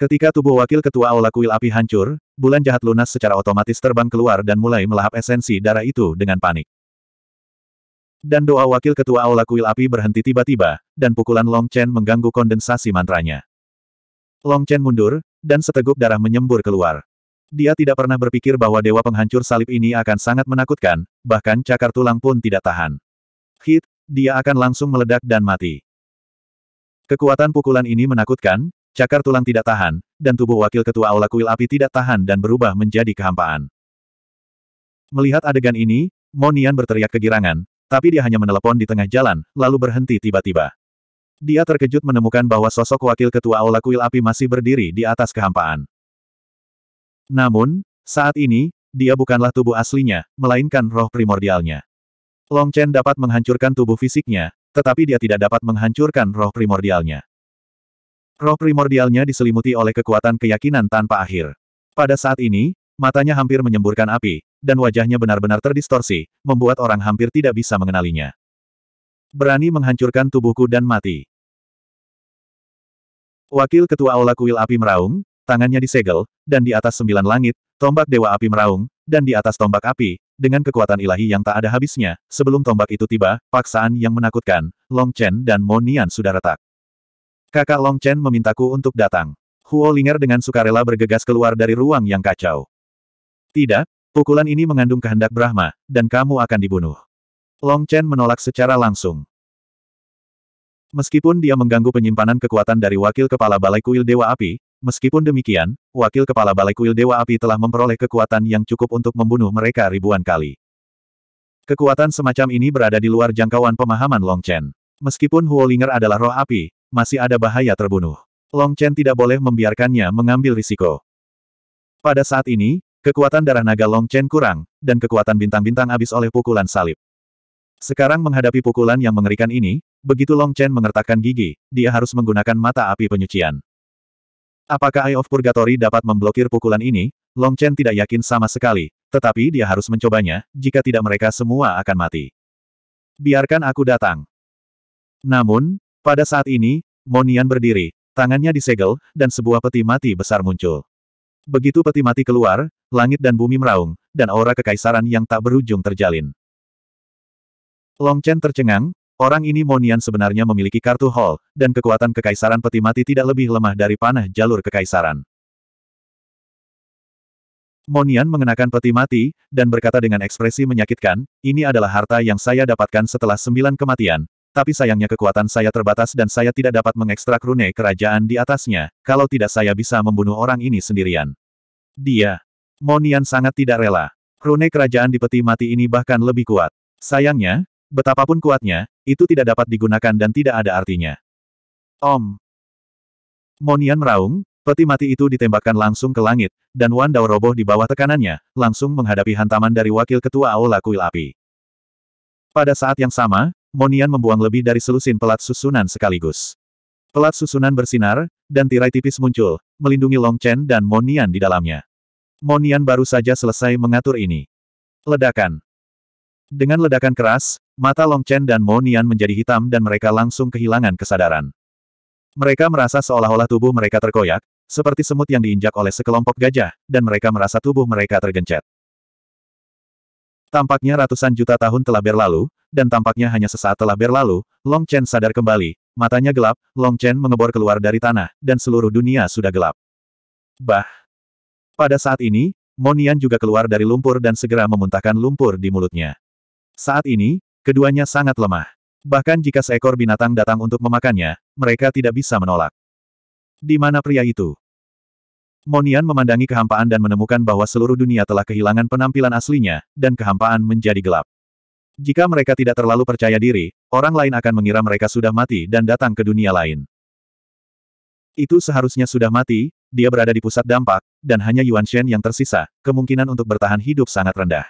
Ketika tubuh wakil ketua Aula Kuil Api hancur, bulan jahat lunas secara otomatis terbang keluar dan mulai melahap esensi darah itu dengan panik. Dan doa wakil ketua Aula Kuil Api berhenti tiba-tiba, dan pukulan Long Chen mengganggu kondensasi mantranya. Long Chen mundur, dan seteguk darah menyembur keluar. Dia tidak pernah berpikir bahwa dewa penghancur salib ini akan sangat menakutkan, bahkan cakar tulang pun tidak tahan. Hit, dia akan langsung meledak dan mati. Kekuatan pukulan ini menakutkan, cakar tulang tidak tahan, dan tubuh wakil ketua Aula Kuil Api tidak tahan dan berubah menjadi kehampaan. Melihat adegan ini, Monian berteriak kegirangan, tapi dia hanya menelepon di tengah jalan, lalu berhenti tiba-tiba. Dia terkejut menemukan bahwa sosok wakil ketua Aula Kuil Api masih berdiri di atas kehampaan. Namun, saat ini, dia bukanlah tubuh aslinya, melainkan roh primordialnya. Long Chen dapat menghancurkan tubuh fisiknya, tetapi dia tidak dapat menghancurkan roh primordialnya. Roh primordialnya diselimuti oleh kekuatan keyakinan tanpa akhir. Pada saat ini, matanya hampir menyemburkan api, dan wajahnya benar-benar terdistorsi, membuat orang hampir tidak bisa mengenalinya. Berani menghancurkan tubuhku dan mati. Wakil Ketua Aula Kuil Api meraung, tangannya disegel, dan di atas sembilan langit, tombak Dewa Api meraung, dan di atas tombak api, dengan kekuatan ilahi yang tak ada habisnya, sebelum tombak itu tiba, paksaan yang menakutkan, Long Chen dan Mo Nian sudah retak. Kakak Long Chen memintaku untuk datang. Huo Linger dengan sukarela bergegas keluar dari ruang yang kacau. Tidak, Pukulan ini mengandung kehendak Brahma, dan kamu akan dibunuh. Long Chen menolak secara langsung. Meskipun dia mengganggu penyimpanan kekuatan dari Wakil Kepala Balai Kuil Dewa Api, meskipun demikian, Wakil Kepala Balai Kuil Dewa Api telah memperoleh kekuatan yang cukup untuk membunuh mereka ribuan kali. Kekuatan semacam ini berada di luar jangkauan pemahaman Long Chen. Meskipun Huo Linger adalah roh api, masih ada bahaya terbunuh. Long Chen tidak boleh membiarkannya mengambil risiko. Pada saat ini, Kekuatan darah naga Long Chen kurang, dan kekuatan bintang-bintang habis oleh pukulan salib. Sekarang menghadapi pukulan yang mengerikan ini, begitu Long Chen mengertakkan gigi, dia harus menggunakan mata api penyucian. Apakah Eye of Purgatory dapat memblokir pukulan ini? Long Chen tidak yakin sama sekali, tetapi dia harus mencobanya, jika tidak mereka semua akan mati. Biarkan aku datang. Namun, pada saat ini, Monian berdiri, tangannya disegel, dan sebuah peti mati besar muncul. Begitu peti mati keluar, langit dan bumi meraung, dan aura kekaisaran yang tak berujung terjalin. Long Chen tercengang, orang ini Monian sebenarnya memiliki kartu Hall, dan kekuatan kekaisaran peti mati tidak lebih lemah dari panah jalur kekaisaran. Monian mengenakan peti mati, dan berkata dengan ekspresi menyakitkan, ini adalah harta yang saya dapatkan setelah sembilan kematian, tapi sayangnya kekuatan saya terbatas dan saya tidak dapat mengekstrak rune kerajaan di atasnya, kalau tidak saya bisa membunuh orang ini sendirian. Dia. Monian sangat tidak rela. Rune kerajaan di peti mati ini bahkan lebih kuat. Sayangnya, betapapun kuatnya, itu tidak dapat digunakan dan tidak ada artinya. Om. Monian meraung, Peti mati itu ditembakkan langsung ke langit, dan Wan Dao roboh di bawah tekanannya, langsung menghadapi hantaman dari wakil ketua Aula Kuil Api. Pada saat yang sama, Monian membuang lebih dari selusin pelat susunan sekaligus. Pelat susunan bersinar, dan tirai tipis muncul, melindungi Long Chen dan Monian di dalamnya. Monian baru saja selesai mengatur ini. Ledakan. Dengan ledakan keras, mata Long Chen dan Monian menjadi hitam dan mereka langsung kehilangan kesadaran. Mereka merasa seolah-olah tubuh mereka terkoyak, seperti semut yang diinjak oleh sekelompok gajah, dan mereka merasa tubuh mereka tergencet. Tampaknya ratusan juta tahun telah berlalu, dan tampaknya hanya sesaat telah berlalu, Long Chen sadar kembali, matanya gelap, Long Chen mengebor keluar dari tanah, dan seluruh dunia sudah gelap. Bah! Pada saat ini, Monian juga keluar dari lumpur dan segera memuntahkan lumpur di mulutnya. Saat ini, keduanya sangat lemah. Bahkan jika seekor binatang datang untuk memakannya, mereka tidak bisa menolak. Di mana pria itu? Monian memandangi kehampaan dan menemukan bahwa seluruh dunia telah kehilangan penampilan aslinya, dan kehampaan menjadi gelap. Jika mereka tidak terlalu percaya diri, orang lain akan mengira mereka sudah mati dan datang ke dunia lain. Itu seharusnya sudah mati, dia berada di pusat dampak, dan hanya Yuan Shen yang tersisa, kemungkinan untuk bertahan hidup sangat rendah.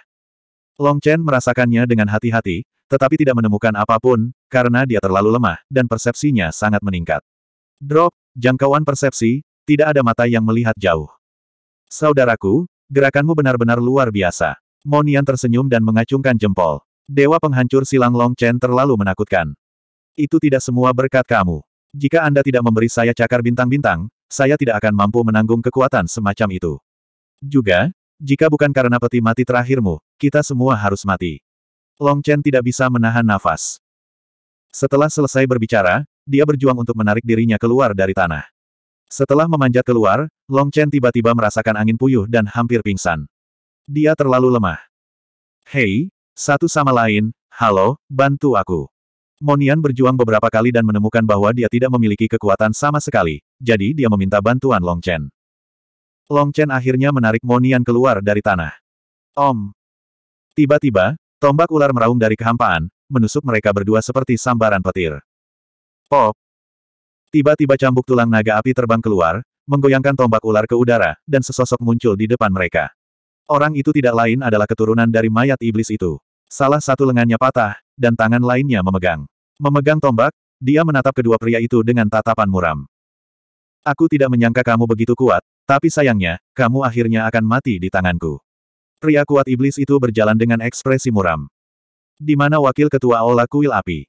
Long Chen merasakannya dengan hati-hati, tetapi tidak menemukan apa pun, karena dia terlalu lemah, dan persepsinya sangat meningkat. Drop, Jangkauan persepsi, tidak ada mata yang melihat jauh. Saudaraku, gerakanmu benar-benar luar biasa. Monian tersenyum dan mengacungkan jempol. Dewa penghancur silang Long Chen terlalu menakutkan. Itu tidak semua berkat kamu. Jika Anda tidak memberi saya cakar bintang-bintang, saya tidak akan mampu menanggung kekuatan semacam itu. Juga, jika bukan karena peti mati terakhirmu, kita semua harus mati. Long Chen tidak bisa menahan nafas. Setelah selesai berbicara, dia berjuang untuk menarik dirinya keluar dari tanah. Setelah memanjat keluar, Long Chen tiba-tiba merasakan angin puyuh dan hampir pingsan. Dia terlalu lemah. Hei, satu sama lain, halo, bantu aku. Monian berjuang beberapa kali dan menemukan bahwa dia tidak memiliki kekuatan sama sekali, jadi dia meminta bantuan Long Chen. Long Chen akhirnya menarik Monian keluar dari tanah. Om. Tiba-tiba, tombak ular meraung dari kehampaan, menusuk mereka berdua seperti sambaran petir. Pop! Tiba-tiba cambuk tulang naga api terbang keluar, menggoyangkan tombak ular ke udara, dan sesosok muncul di depan mereka. Orang itu tidak lain adalah keturunan dari mayat iblis itu. Salah satu lengannya patah, dan tangan lainnya memegang. Memegang tombak, dia menatap kedua pria itu dengan tatapan muram. Aku tidak menyangka kamu begitu kuat, tapi sayangnya, kamu akhirnya akan mati di tanganku. Pria kuat iblis itu berjalan dengan ekspresi muram. Di mana wakil ketua Ola Kuil Api?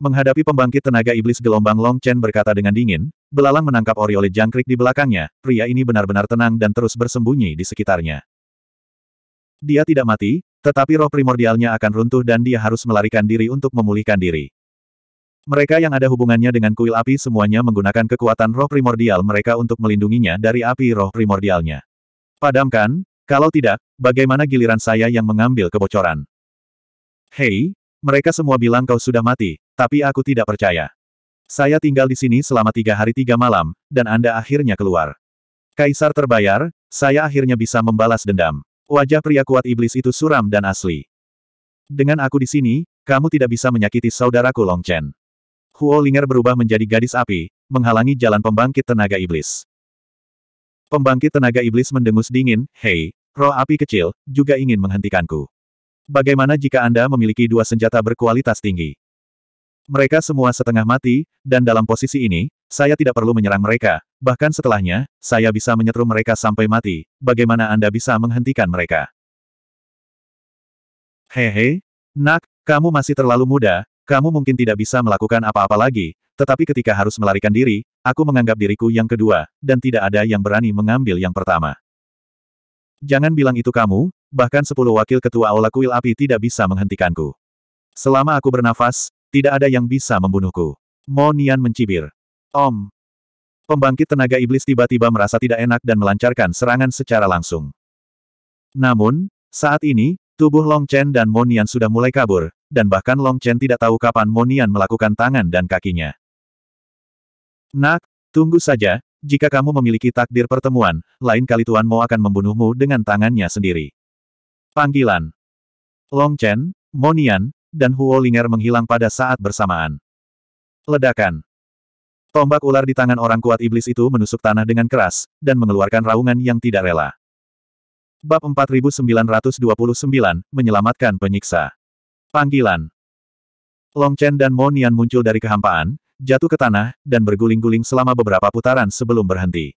Menghadapi pembangkit tenaga iblis gelombang Long Chen berkata dengan dingin, belalang menangkap Oriole jangkrik di belakangnya, pria ini benar-benar tenang dan terus bersembunyi di sekitarnya. Dia tidak mati, tetapi roh primordialnya akan runtuh dan dia harus melarikan diri untuk memulihkan diri. Mereka yang ada hubungannya dengan kuil api semuanya menggunakan kekuatan roh primordial mereka untuk melindunginya dari api roh primordialnya. Padamkan, kalau tidak, bagaimana giliran saya yang mengambil kebocoran? Hei, mereka semua bilang kau sudah mati, tapi aku tidak percaya. Saya tinggal di sini selama tiga hari tiga malam, dan Anda akhirnya keluar. Kaisar terbayar, saya akhirnya bisa membalas dendam. Wajah pria kuat iblis itu suram dan asli. Dengan aku di sini, kamu tidak bisa menyakiti saudaraku Long Chen. Huo Linger berubah menjadi gadis api, menghalangi jalan pembangkit tenaga iblis. Pembangkit tenaga iblis mendengus dingin, hei, roh api kecil, juga ingin menghentikanku. Bagaimana jika Anda memiliki dua senjata berkualitas tinggi? Mereka semua setengah mati, dan dalam posisi ini, saya tidak perlu menyerang mereka, bahkan setelahnya, saya bisa menyetrum mereka sampai mati, bagaimana Anda bisa menghentikan mereka? Hehe, nak, kamu masih terlalu muda, kamu mungkin tidak bisa melakukan apa-apa lagi, tetapi ketika harus melarikan diri, aku menganggap diriku yang kedua, dan tidak ada yang berani mengambil yang pertama. Jangan bilang itu kamu, bahkan sepuluh wakil ketua Aula Kuil Api tidak bisa menghentikanku. Selama aku bernafas, tidak ada yang bisa membunuhku. Mo Nian mencibir. Om. Pembangkit tenaga iblis tiba-tiba merasa tidak enak dan melancarkan serangan secara langsung. Namun, saat ini, tubuh Long Chen dan Mo Nian sudah mulai kabur, dan bahkan Long Chen tidak tahu kapan Mo Nian melakukan tangan dan kakinya. Nak, tunggu saja, jika kamu memiliki takdir pertemuan, lain kali Tuan Mo akan membunuhmu dengan tangannya sendiri. Panggilan. Long Chen, Mo Nian, dan Huo Linger menghilang pada saat bersamaan. Ledakan. Tombak ular di tangan orang kuat iblis itu menusuk tanah dengan keras, dan mengeluarkan raungan yang tidak rela. Bab 4929, Menyelamatkan Penyiksa. Panggilan. Long Chen dan Mo Nian muncul dari kehampaan, jatuh ke tanah, dan berguling-guling selama beberapa putaran sebelum berhenti.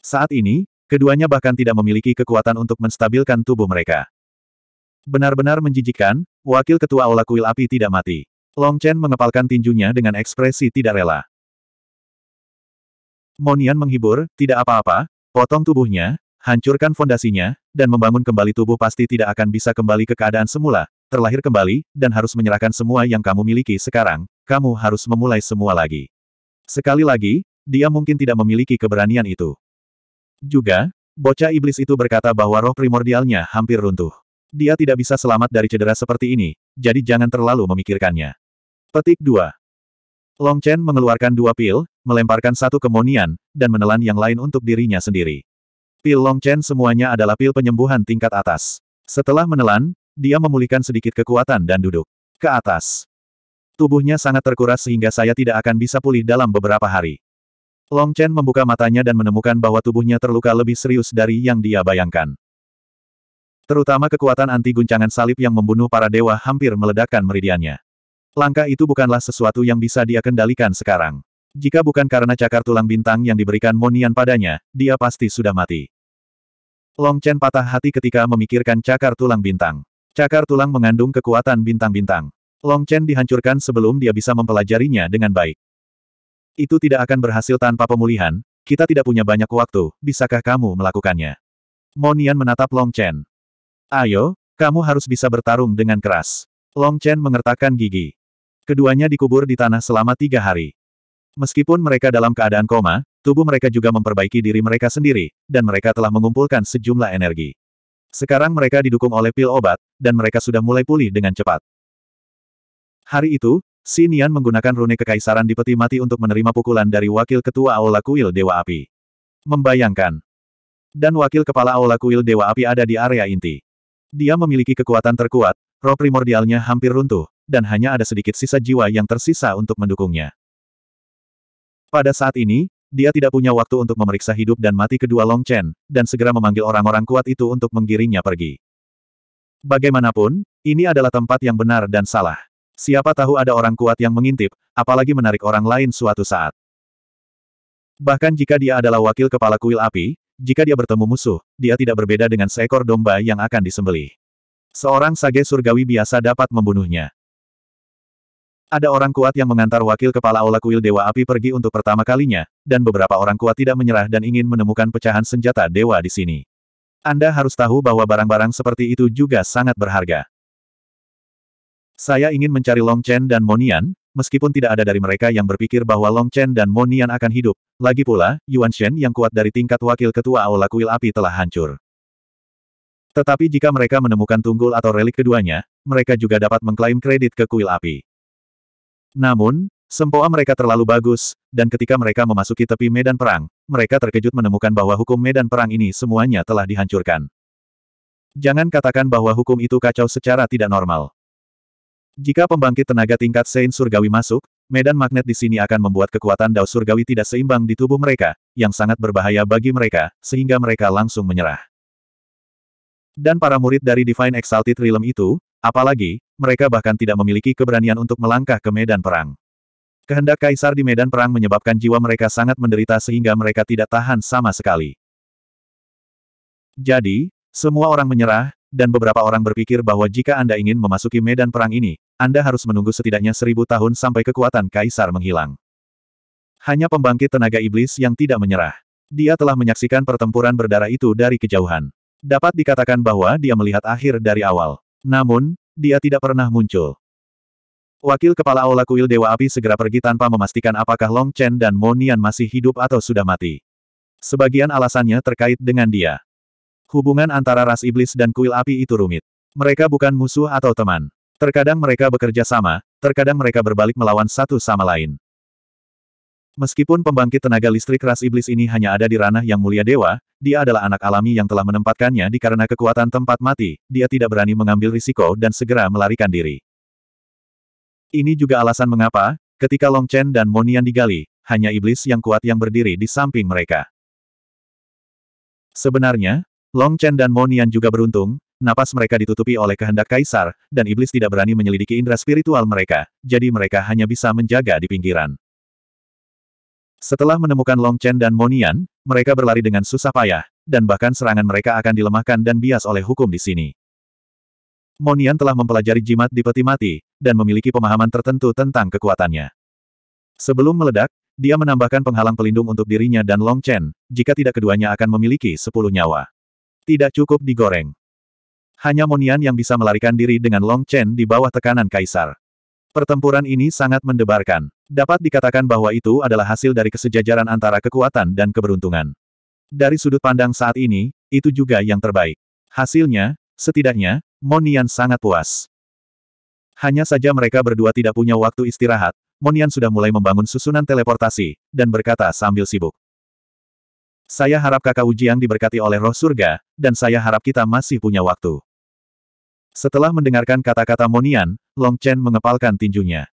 Saat ini, keduanya bahkan tidak memiliki kekuatan untuk menstabilkan tubuh mereka. Benar-benar menjijikkan, wakil ketua Aula Kuil Api tidak mati. Long Chen mengepalkan tinjunya dengan ekspresi tidak rela. Monian menghibur, tidak apa-apa, potong tubuhnya, hancurkan fondasinya, dan membangun kembali tubuh pasti tidak akan bisa kembali ke keadaan semula, terlahir kembali, dan harus menyerahkan semua yang kamu miliki sekarang, kamu harus memulai semua lagi. Sekali lagi, dia mungkin tidak memiliki keberanian itu. Juga, bocah iblis itu berkata bahwa roh primordialnya hampir runtuh. Dia tidak bisa selamat dari cedera seperti ini, jadi jangan terlalu memikirkannya. Petik 2. Long Chen mengeluarkan dua pil, melemparkan satu ke Monian, dan menelan yang lain untuk dirinya sendiri. Pil Long Chen semuanya adalah pil penyembuhan tingkat atas. Setelah menelan, dia memulihkan sedikit kekuatan dan duduk. Ke atas. Tubuhnya sangat terkuras sehingga saya tidak akan bisa pulih dalam beberapa hari. Long Chen membuka matanya dan menemukan bahwa tubuhnya terluka lebih serius dari yang dia bayangkan. Terutama kekuatan anti guncangan salib yang membunuh para dewa hampir meledakkan meridiannya. Langkah itu bukanlah sesuatu yang bisa dia kendalikan sekarang. Jika bukan karena cakar tulang bintang yang diberikan Monian padanya, dia pasti sudah mati. Long Chen patah hati ketika memikirkan cakar tulang bintang. Cakar tulang mengandung kekuatan bintang-bintang. Long Chen dihancurkan sebelum dia bisa mempelajarinya dengan baik. Itu tidak akan berhasil tanpa pemulihan, kita tidak punya banyak waktu, bisakah kamu melakukannya? Monian menatap Long Chen. Ayo, kamu harus bisa bertarung dengan keras. Long Chen mengertakkan gigi. Keduanya dikubur di tanah selama tiga hari. Meskipun mereka dalam keadaan koma, tubuh mereka juga memperbaiki diri mereka sendiri, dan mereka telah mengumpulkan sejumlah energi. Sekarang mereka didukung oleh pil obat, dan mereka sudah mulai pulih dengan cepat. Hari itu, Si Nian menggunakan rune kekaisaran di peti mati untuk menerima pukulan dari wakil ketua Aula Kuil Dewa Api. Membayangkan. Dan wakil kepala Aula Kuil Dewa Api ada di area inti. Dia memiliki kekuatan terkuat, roh primordialnya hampir runtuh, dan hanya ada sedikit sisa jiwa yang tersisa untuk mendukungnya. Pada saat ini, dia tidak punya waktu untuk memeriksa hidup dan mati kedua Long Chen, dan segera memanggil orang-orang kuat itu untuk menggiringnya pergi. Bagaimanapun, ini adalah tempat yang benar dan salah. Siapa tahu ada orang kuat yang mengintip, apalagi menarik orang lain suatu saat. Bahkan jika dia adalah wakil kepala kuil api, jika dia bertemu musuh, dia tidak berbeda dengan seekor domba yang akan disembelih. Seorang sage surgawi biasa dapat membunuhnya. Ada orang kuat yang mengantar wakil kepala Aula Kuil Dewa Api pergi untuk pertama kalinya, dan beberapa orang kuat tidak menyerah dan ingin menemukan pecahan senjata dewa di sini. Anda harus tahu bahwa barang-barang seperti itu juga sangat berharga. Saya ingin mencari Long Chen dan Monian, meskipun tidak ada dari mereka yang berpikir bahwa Long Chen dan Monian akan hidup. Lagi pula, Yuan Shen yang kuat dari tingkat wakil ketua Aula Kuil Api telah hancur. Tetapi jika mereka menemukan tunggul atau relik keduanya, mereka juga dapat mengklaim kredit ke kuil api. Namun, sempoa mereka terlalu bagus, dan ketika mereka memasuki tepi medan perang, mereka terkejut menemukan bahwa hukum medan perang ini semuanya telah dihancurkan. Jangan katakan bahwa hukum itu kacau secara tidak normal. Jika pembangkit tenaga tingkat Saint Surgawi masuk, medan magnet di sini akan membuat kekuatan Dao Surgawi tidak seimbang di tubuh mereka, yang sangat berbahaya bagi mereka, sehingga mereka langsung menyerah. Dan para murid dari Divine Exalted Realm itu, apalagi, mereka bahkan tidak memiliki keberanian untuk melangkah ke medan perang. Kehendak kaisar di medan perang menyebabkan jiwa mereka sangat menderita sehingga mereka tidak tahan sama sekali. Jadi, semua orang menyerah, dan beberapa orang berpikir bahwa jika Anda ingin memasuki medan perang ini, Anda harus menunggu setidaknya seribu tahun sampai kekuatan kaisar menghilang. Hanya pembangkit tenaga iblis yang tidak menyerah. Dia telah menyaksikan pertempuran berdarah itu dari kejauhan. Dapat dikatakan bahwa dia melihat akhir dari awal. Namun, dia tidak pernah muncul. Wakil Kepala Aula Kuil Dewa Api segera pergi tanpa memastikan apakah Long Chen dan Mo Nian masih hidup atau sudah mati. Sebagian alasannya terkait dengan dia. Hubungan antara ras iblis dan kuil api itu rumit. Mereka bukan musuh atau teman. Terkadang mereka bekerja sama, terkadang mereka berbalik melawan satu sama lain. Meskipun pembangkit tenaga listrik ras iblis ini hanya ada di ranah yang mulia dewa, dia adalah anak alami yang telah menempatkannya di karena kekuatan tempat mati, dia tidak berani mengambil risiko dan segera melarikan diri. Ini juga alasan mengapa, ketika Long Chen dan Monian digali, hanya iblis yang kuat yang berdiri di samping mereka. Sebenarnya, Long Chen dan Monian juga beruntung, napas mereka ditutupi oleh kehendak kaisar, dan iblis tidak berani menyelidiki indera spiritual mereka, jadi mereka hanya bisa menjaga di pinggiran. Setelah menemukan Long Chen dan Monian, mereka berlari dengan susah payah, dan bahkan serangan mereka akan dilemahkan dan bias oleh hukum di sini. Monian telah mempelajari jimat di peti mati, dan memiliki pemahaman tertentu tentang kekuatannya. Sebelum meledak, dia menambahkan penghalang pelindung untuk dirinya dan Long Chen, jika tidak keduanya akan memiliki sepuluh nyawa. Tidak cukup digoreng. Hanya Monian yang bisa melarikan diri dengan Long Chen di bawah tekanan kaisar. Pertempuran ini sangat mendebarkan. Dapat dikatakan bahwa itu adalah hasil dari kesejajaran antara kekuatan dan keberuntungan. Dari sudut pandang saat ini, itu juga yang terbaik. Hasilnya, setidaknya, Monian sangat puas. Hanya saja mereka berdua tidak punya waktu istirahat, Monian sudah mulai membangun susunan teleportasi, dan berkata sambil sibuk. Saya harap kakak Ujiang diberkati oleh roh surga, dan saya harap kita masih punya waktu. Setelah mendengarkan kata-kata Monian, Long Chen mengepalkan tinjunya.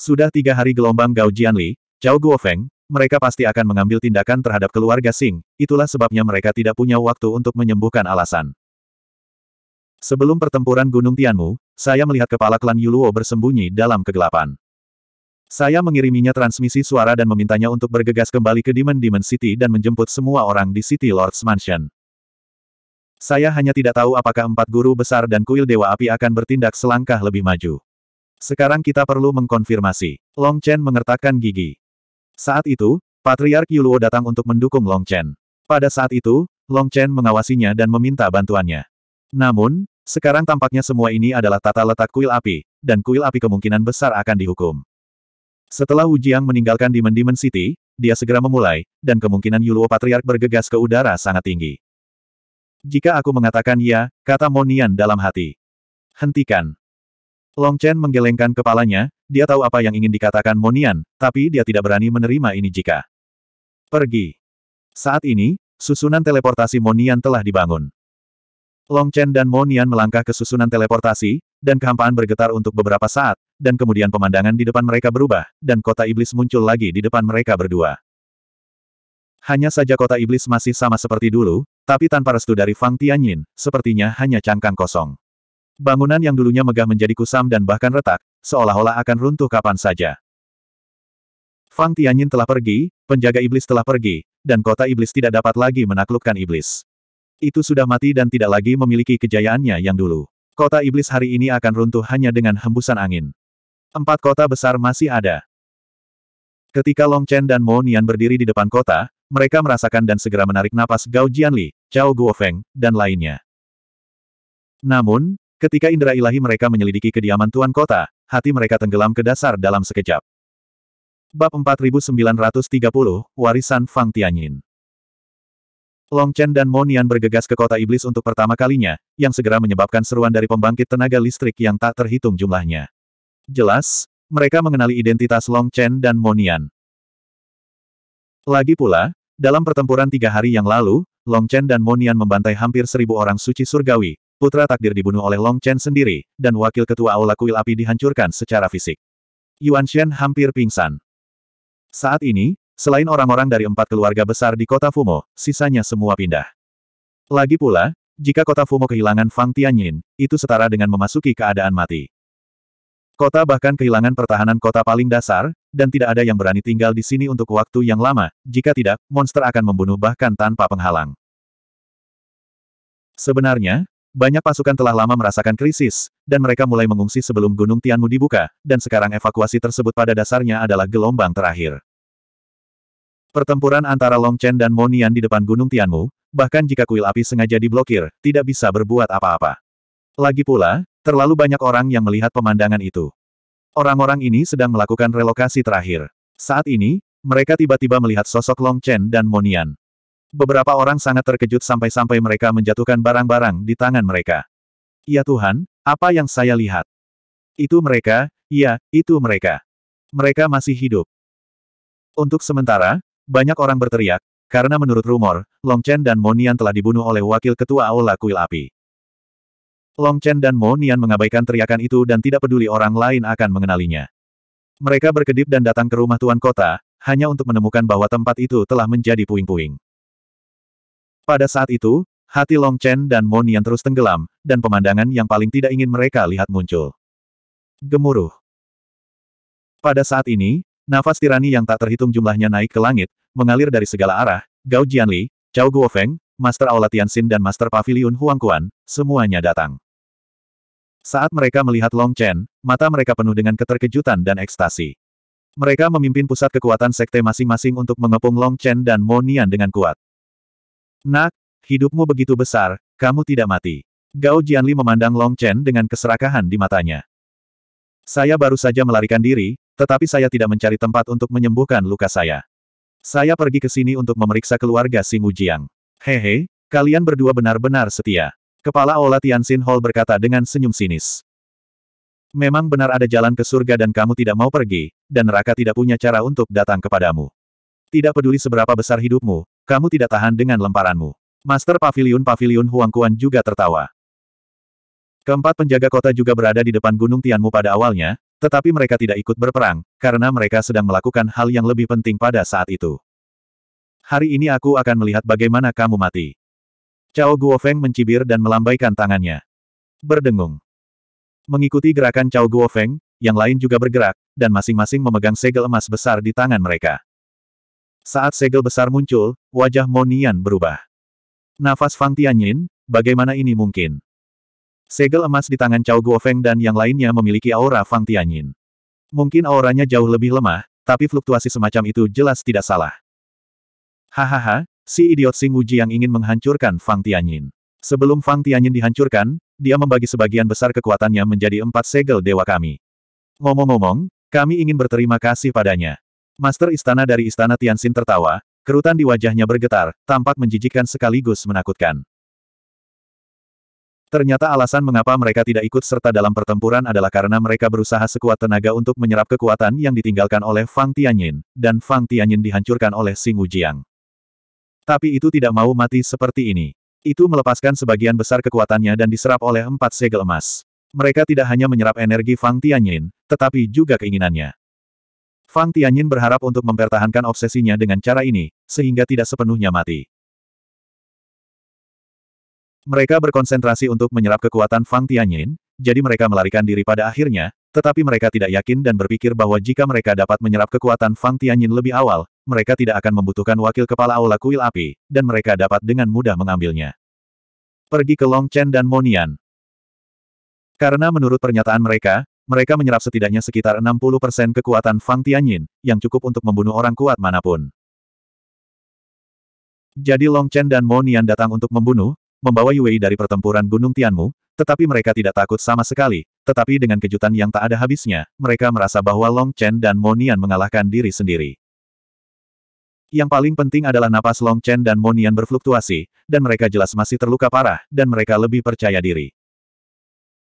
Sudah tiga hari gelombang Gao Jianli, Zhao Guofeng, mereka pasti akan mengambil tindakan terhadap keluarga Xing, itulah sebabnya mereka tidak punya waktu untuk menyembuhkan alasan. Sebelum pertempuran Gunung Tianmu, saya melihat kepala klan Yuluo bersembunyi dalam kegelapan. Saya mengiriminya transmisi suara dan memintanya untuk bergegas kembali ke Demon Demon City dan menjemput semua orang di City Lord's Mansion. Saya hanya tidak tahu apakah empat guru besar dan kuil Dewa Api akan bertindak selangkah lebih maju. Sekarang kita perlu mengkonfirmasi. Long Chen mengertakkan gigi. Saat itu, Patriark Yuluo datang untuk mendukung Long Chen. Pada saat itu, Long Chen mengawasinya dan meminta bantuannya. Namun, sekarang tampaknya semua ini adalah tata letak kuil api, dan kuil api kemungkinan besar akan dihukum. Setelah Wu Jiang meninggalkan Demon Demon City, dia segera memulai, dan kemungkinan Yuluo Patriark bergegas ke udara sangat tinggi. Jika aku mengatakan ya, kata Monian dalam hati. Hentikan. Long Chen menggelengkan kepalanya, dia tahu apa yang ingin dikatakan Monian, tapi dia tidak berani menerima ini jika. Pergi. Saat ini, susunan teleportasi Monian telah dibangun. Long Chen dan Monian melangkah ke susunan teleportasi, dan kehampaan bergetar untuk beberapa saat, dan kemudian pemandangan di depan mereka berubah, dan kota iblis muncul lagi di depan mereka berdua. Hanya saja kota iblis masih sama seperti dulu, tapi tanpa restu dari Fang Tianyin, sepertinya hanya cangkang kosong. Bangunan yang dulunya megah menjadi kusam dan bahkan retak, seolah-olah akan runtuh kapan saja. Fang Tianyin telah pergi, penjaga iblis telah pergi, dan kota iblis tidak dapat lagi menaklukkan iblis. Itu sudah mati dan tidak lagi memiliki kejayaannya yang dulu. Kota iblis hari ini akan runtuh hanya dengan hembusan angin. Empat kota besar masih ada. Ketika Long Chen dan Mo Nian berdiri di depan kota, mereka merasakan dan segera menarik napas Gao Jianli, Chao Guofeng, dan lainnya. Namun, ketika indera ilahi mereka menyelidiki kediaman tuan kota, hati mereka tenggelam ke dasar dalam sekejap. Bab 4930, Warisan Fang Tianyin Long Chen dan Monian bergegas ke kota iblis untuk pertama kalinya, yang segera menyebabkan seruan dari pembangkit tenaga listrik yang tak terhitung jumlahnya. Jelas, mereka mengenali identitas Long Chen dan Monian. Lagi pula, dalam pertempuran tiga hari yang lalu, Long Chen dan Monian membantai hampir seribu orang suci surgawi, putra takdir dibunuh oleh Long Chen sendiri, dan wakil ketua Aula Kuil Api dihancurkan secara fisik. Yuan Shen hampir pingsan. Saat ini, Selain orang-orang dari empat keluarga besar di kota Fumo, sisanya semua pindah. Lagi pula, jika kota Fumo kehilangan Fang Tianyin, itu setara dengan memasuki keadaan mati. Kota bahkan kehilangan pertahanan kota paling dasar, dan tidak ada yang berani tinggal di sini untuk waktu yang lama, jika tidak, monster akan membunuh bahkan tanpa penghalang. Sebenarnya, banyak pasukan telah lama merasakan krisis, dan mereka mulai mengungsi sebelum Gunung Tianmu dibuka, dan sekarang evakuasi tersebut pada dasarnya adalah gelombang terakhir. Pertempuran antara Long Chen dan Monian di depan Gunung Tianmu, bahkan jika kuil api sengaja diblokir, tidak bisa berbuat apa-apa. Lagi pula, terlalu banyak orang yang melihat pemandangan itu. Orang-orang ini sedang melakukan relokasi terakhir. Saat ini, mereka tiba-tiba melihat sosok Long Chen dan Monian. Beberapa orang sangat terkejut sampai-sampai mereka menjatuhkan barang-barang di tangan mereka. Ya Tuhan, apa yang saya lihat? Itu mereka, iya, itu mereka. Mereka masih hidup. Untuk sementara, banyak orang berteriak, karena menurut rumor, Long Chen dan Mo Nian telah dibunuh oleh wakil ketua Aula Kuil Api. Long Chen dan Mo Nian mengabaikan teriakan itu dan tidak peduli orang lain akan mengenalinya. Mereka berkedip dan datang ke rumah tuan kota, hanya untuk menemukan bahwa tempat itu telah menjadi puing-puing. Pada saat itu, hati Long Chen dan Mo Nian terus tenggelam, dan pemandangan yang paling tidak ingin mereka lihat muncul. Gemuruh. Pada saat ini, nafas tirani yang tak terhitung jumlahnya naik ke langit, mengalir dari segala arah, Gao Jianli, Chao Guofeng, Master Aula Tianxin dan Master Pavilion Huang Kuan, semuanya datang. Saat mereka melihat Long Chen, mata mereka penuh dengan keterkejutan dan ekstasi. Mereka memimpin pusat kekuatan sekte masing-masing untuk mengepung Long Chen dan Mo Nian dengan kuat. Nak, hidupmu begitu besar, kamu tidak mati. Gao Jianli memandang Long Chen dengan keserakahan di matanya. Saya baru saja melarikan diri, tetapi saya tidak mencari tempat untuk menyembuhkan luka saya. Saya pergi ke sini untuk memeriksa keluarga Sing Wujiang. Hehe, kalian berdua benar-benar setia. Kepala Ola Tianxin Hall berkata dengan senyum sinis. Memang benar ada jalan ke surga dan kamu tidak mau pergi, dan neraka tidak punya cara untuk datang kepadamu. Tidak peduli seberapa besar hidupmu, kamu tidak tahan dengan lemparanmu. Master Pavilion-Pavilion Huang Kuan juga tertawa. Keempat penjaga kota juga berada di depan Gunung Tianmu pada awalnya, tetapi mereka tidak ikut berperang, karena mereka sedang melakukan hal yang lebih penting pada saat itu. Hari ini aku akan melihat bagaimana kamu mati. Chao Guofeng mencibir dan melambaikan tangannya. Berdengung. Mengikuti gerakan Chao Guofeng, yang lain juga bergerak, dan masing-masing memegang segel emas besar di tangan mereka. Saat segel besar muncul, wajah Monian berubah. Nafas Fang Tianyin, bagaimana ini mungkin? Segel emas di tangan Chao Guofeng dan yang lainnya memiliki aura Fang Tianyin. Mungkin auranya jauh lebih lemah, tapi fluktuasi semacam itu jelas tidak salah. Hahaha, si idiot Sing Wuji yang ingin menghancurkan Fang Tianyin. Sebelum Fang Tianyin dihancurkan, dia membagi sebagian besar kekuatannya menjadi empat segel dewa kami. Ngomong-ngomong, kami ingin berterima kasih padanya. Master istana dari istana Tianxin tertawa, kerutan di wajahnya bergetar, tampak menjijikkan sekaligus menakutkan. Ternyata alasan mengapa mereka tidak ikut serta dalam pertempuran adalah karena mereka berusaha sekuat tenaga untuk menyerap kekuatan yang ditinggalkan oleh Fang Tianyin, dan Fang Tianyin dihancurkan oleh Xing Wujiang. Tapi itu tidak mau mati seperti ini. Itu melepaskan sebagian besar kekuatannya dan diserap oleh empat segel emas. Mereka tidak hanya menyerap energi Fang Tianyin, tetapi juga keinginannya. Fang Tianyin berharap untuk mempertahankan obsesinya dengan cara ini, sehingga tidak sepenuhnya mati. Mereka berkonsentrasi untuk menyerap kekuatan Fang Tianyin, jadi mereka melarikan diri pada akhirnya, tetapi mereka tidak yakin dan berpikir bahwa jika mereka dapat menyerap kekuatan Fang Tianyin lebih awal, mereka tidak akan membutuhkan wakil kepala aula kuil api, dan mereka dapat dengan mudah mengambilnya. Pergi ke Long Chen dan Monian. Karena menurut pernyataan mereka, mereka menyerap setidaknya sekitar 60% kekuatan Fang Tianyin, yang cukup untuk membunuh orang kuat mana pun. Jadi Long Chen dan Monian datang untuk membunuh, membawa Yue dari pertempuran Gunung Tianmu, tetapi mereka tidak takut sama sekali, tetapi dengan kejutan yang tak ada habisnya, mereka merasa bahwa Long Chen dan Monian mengalahkan diri sendiri. Yang paling penting adalah napas Long Chen dan Monian berfluktuasi, dan mereka jelas masih terluka parah, dan mereka lebih percaya diri.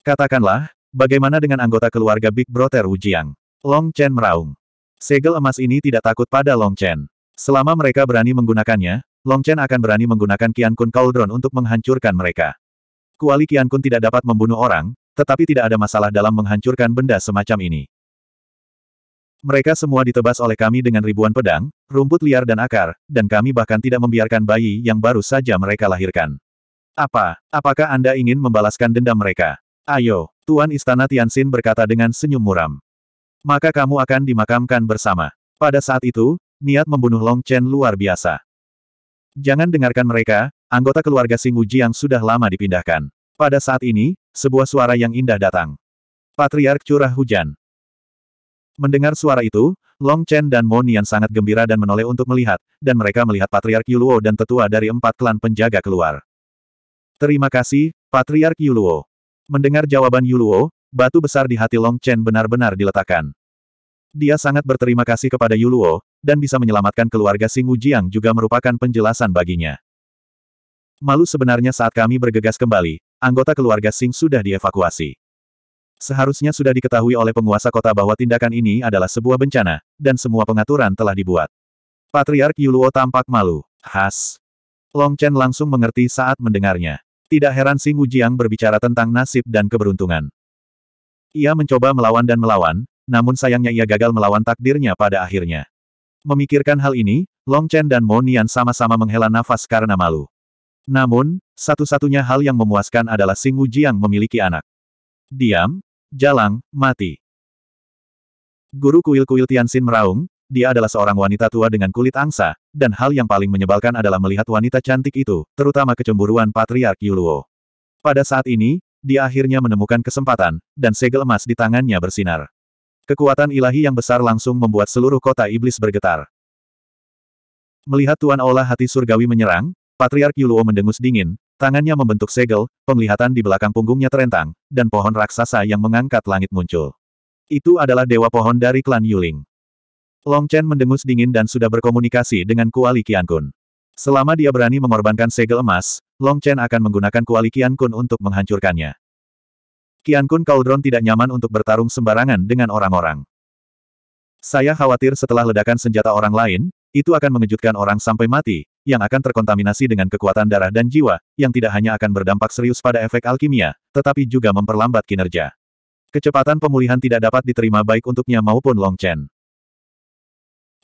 Katakanlah, bagaimana dengan anggota keluarga Big Brother Wujiang? Long Chen meraung. Segel emas ini tidak takut pada Long Chen. Selama mereka berani menggunakannya, Long Chen akan berani menggunakan Qian Kun Cauldron untuk menghancurkan mereka. Kuali Qian Kun tidak dapat membunuh orang, tetapi tidak ada masalah dalam menghancurkan benda semacam ini. Mereka semua ditebas oleh kami dengan ribuan pedang, rumput liar dan akar, dan kami bahkan tidak membiarkan bayi yang baru saja mereka lahirkan. Apa, apakah Anda ingin membalaskan dendam mereka? Ayo, Tuan Istana Tianxin berkata dengan senyum muram. Maka kamu akan dimakamkan bersama. Pada saat itu, niat membunuh Long Chen luar biasa. Jangan dengarkan mereka, anggota keluarga Sing Wuji yang sudah lama dipindahkan. Pada saat ini, sebuah suara yang indah datang. Patriark Curah Hujan. Mendengar suara itu, Long Chen dan Mo Nian sangat gembira dan menoleh untuk melihat, dan mereka melihat Patriark Yuluo dan tetua dari empat klan penjaga keluar. Terima kasih, Patriark Yuluo. Mendengar jawaban Yuluo, batu besar di hati Long Chen benar-benar diletakkan. Dia sangat berterima kasih kepada Yuluo, dan bisa menyelamatkan keluarga Sing Wujiang juga merupakan penjelasan baginya. Malu sebenarnya saat kami bergegas kembali, anggota keluarga Sing sudah dievakuasi. Seharusnya sudah diketahui oleh penguasa kota bahwa tindakan ini adalah sebuah bencana, dan semua pengaturan telah dibuat. Patriark Yuluo tampak malu. Has. Long Chen langsung mengerti saat mendengarnya. Tidak heran Sing Wujiang berbicara tentang nasib dan keberuntungan. Ia mencoba melawan dan melawan, namun sayangnya ia gagal melawan takdirnya pada akhirnya. Memikirkan hal ini, Long Chen dan Mo Nian sama-sama menghela nafas karena malu. Namun, satu-satunya hal yang memuaskan adalah Sing Wujiang memiliki anak. Diam, jalang, mati. Guru kuil-kuil Tianxin meraung, dia adalah seorang wanita tua dengan kulit angsa, dan hal yang paling menyebalkan adalah melihat wanita cantik itu, terutama kecemburuan Patriark Yuluo. Pada saat ini, dia akhirnya menemukan kesempatan, dan segel emas di tangannya bersinar. Kekuatan ilahi yang besar langsung membuat seluruh kota iblis bergetar. Melihat Tuan Olah hati surgawi menyerang, Patriark Yuluo mendengus dingin, tangannya membentuk segel, penglihatan di belakang punggungnya terentang, dan pohon raksasa yang mengangkat langit muncul. Itu adalah dewa pohon dari klan Yuling. Long Chen mendengus dingin dan sudah berkomunikasi dengan Kuali Qiankun. Selama dia berani mengorbankan segel emas, Long Chen akan menggunakan Kuali Qiankun untuk menghancurkannya. Kian Kun Cauldron tidak nyaman untuk bertarung sembarangan dengan orang-orang. Saya khawatir setelah ledakan senjata orang lain, itu akan mengejutkan orang sampai mati, yang akan terkontaminasi dengan kekuatan darah dan jiwa, yang tidak hanya akan berdampak serius pada efek alkimia, tetapi juga memperlambat kinerja. Kecepatan pemulihan tidak dapat diterima baik untuknya maupun Long Chen.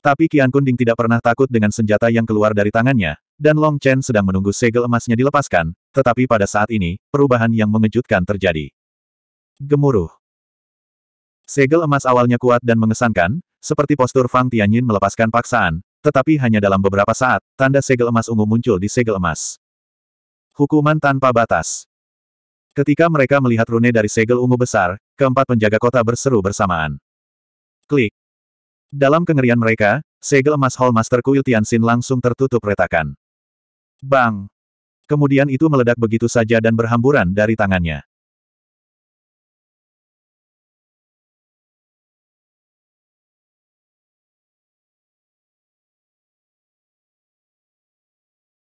Tapi Kian Kunding tidak pernah takut dengan senjata yang keluar dari tangannya, dan Long Chen sedang menunggu segel emasnya dilepaskan, tetapi pada saat ini, perubahan yang mengejutkan terjadi. Gemuruh. Segel emas awalnya kuat dan mengesankan, seperti postur Fang Tianyin melepaskan paksaan, tetapi hanya dalam beberapa saat, tanda segel emas ungu muncul di segel emas. Hukuman tanpa batas. Ketika mereka melihat rune dari segel ungu besar, keempat penjaga kota berseru bersamaan. Klik. Dalam kengerian mereka, segel emas Hall Master Kuil Tianxin langsung tertutup retakan. Bang! Kemudian itu meledak begitu saja dan berhamburan dari tangannya.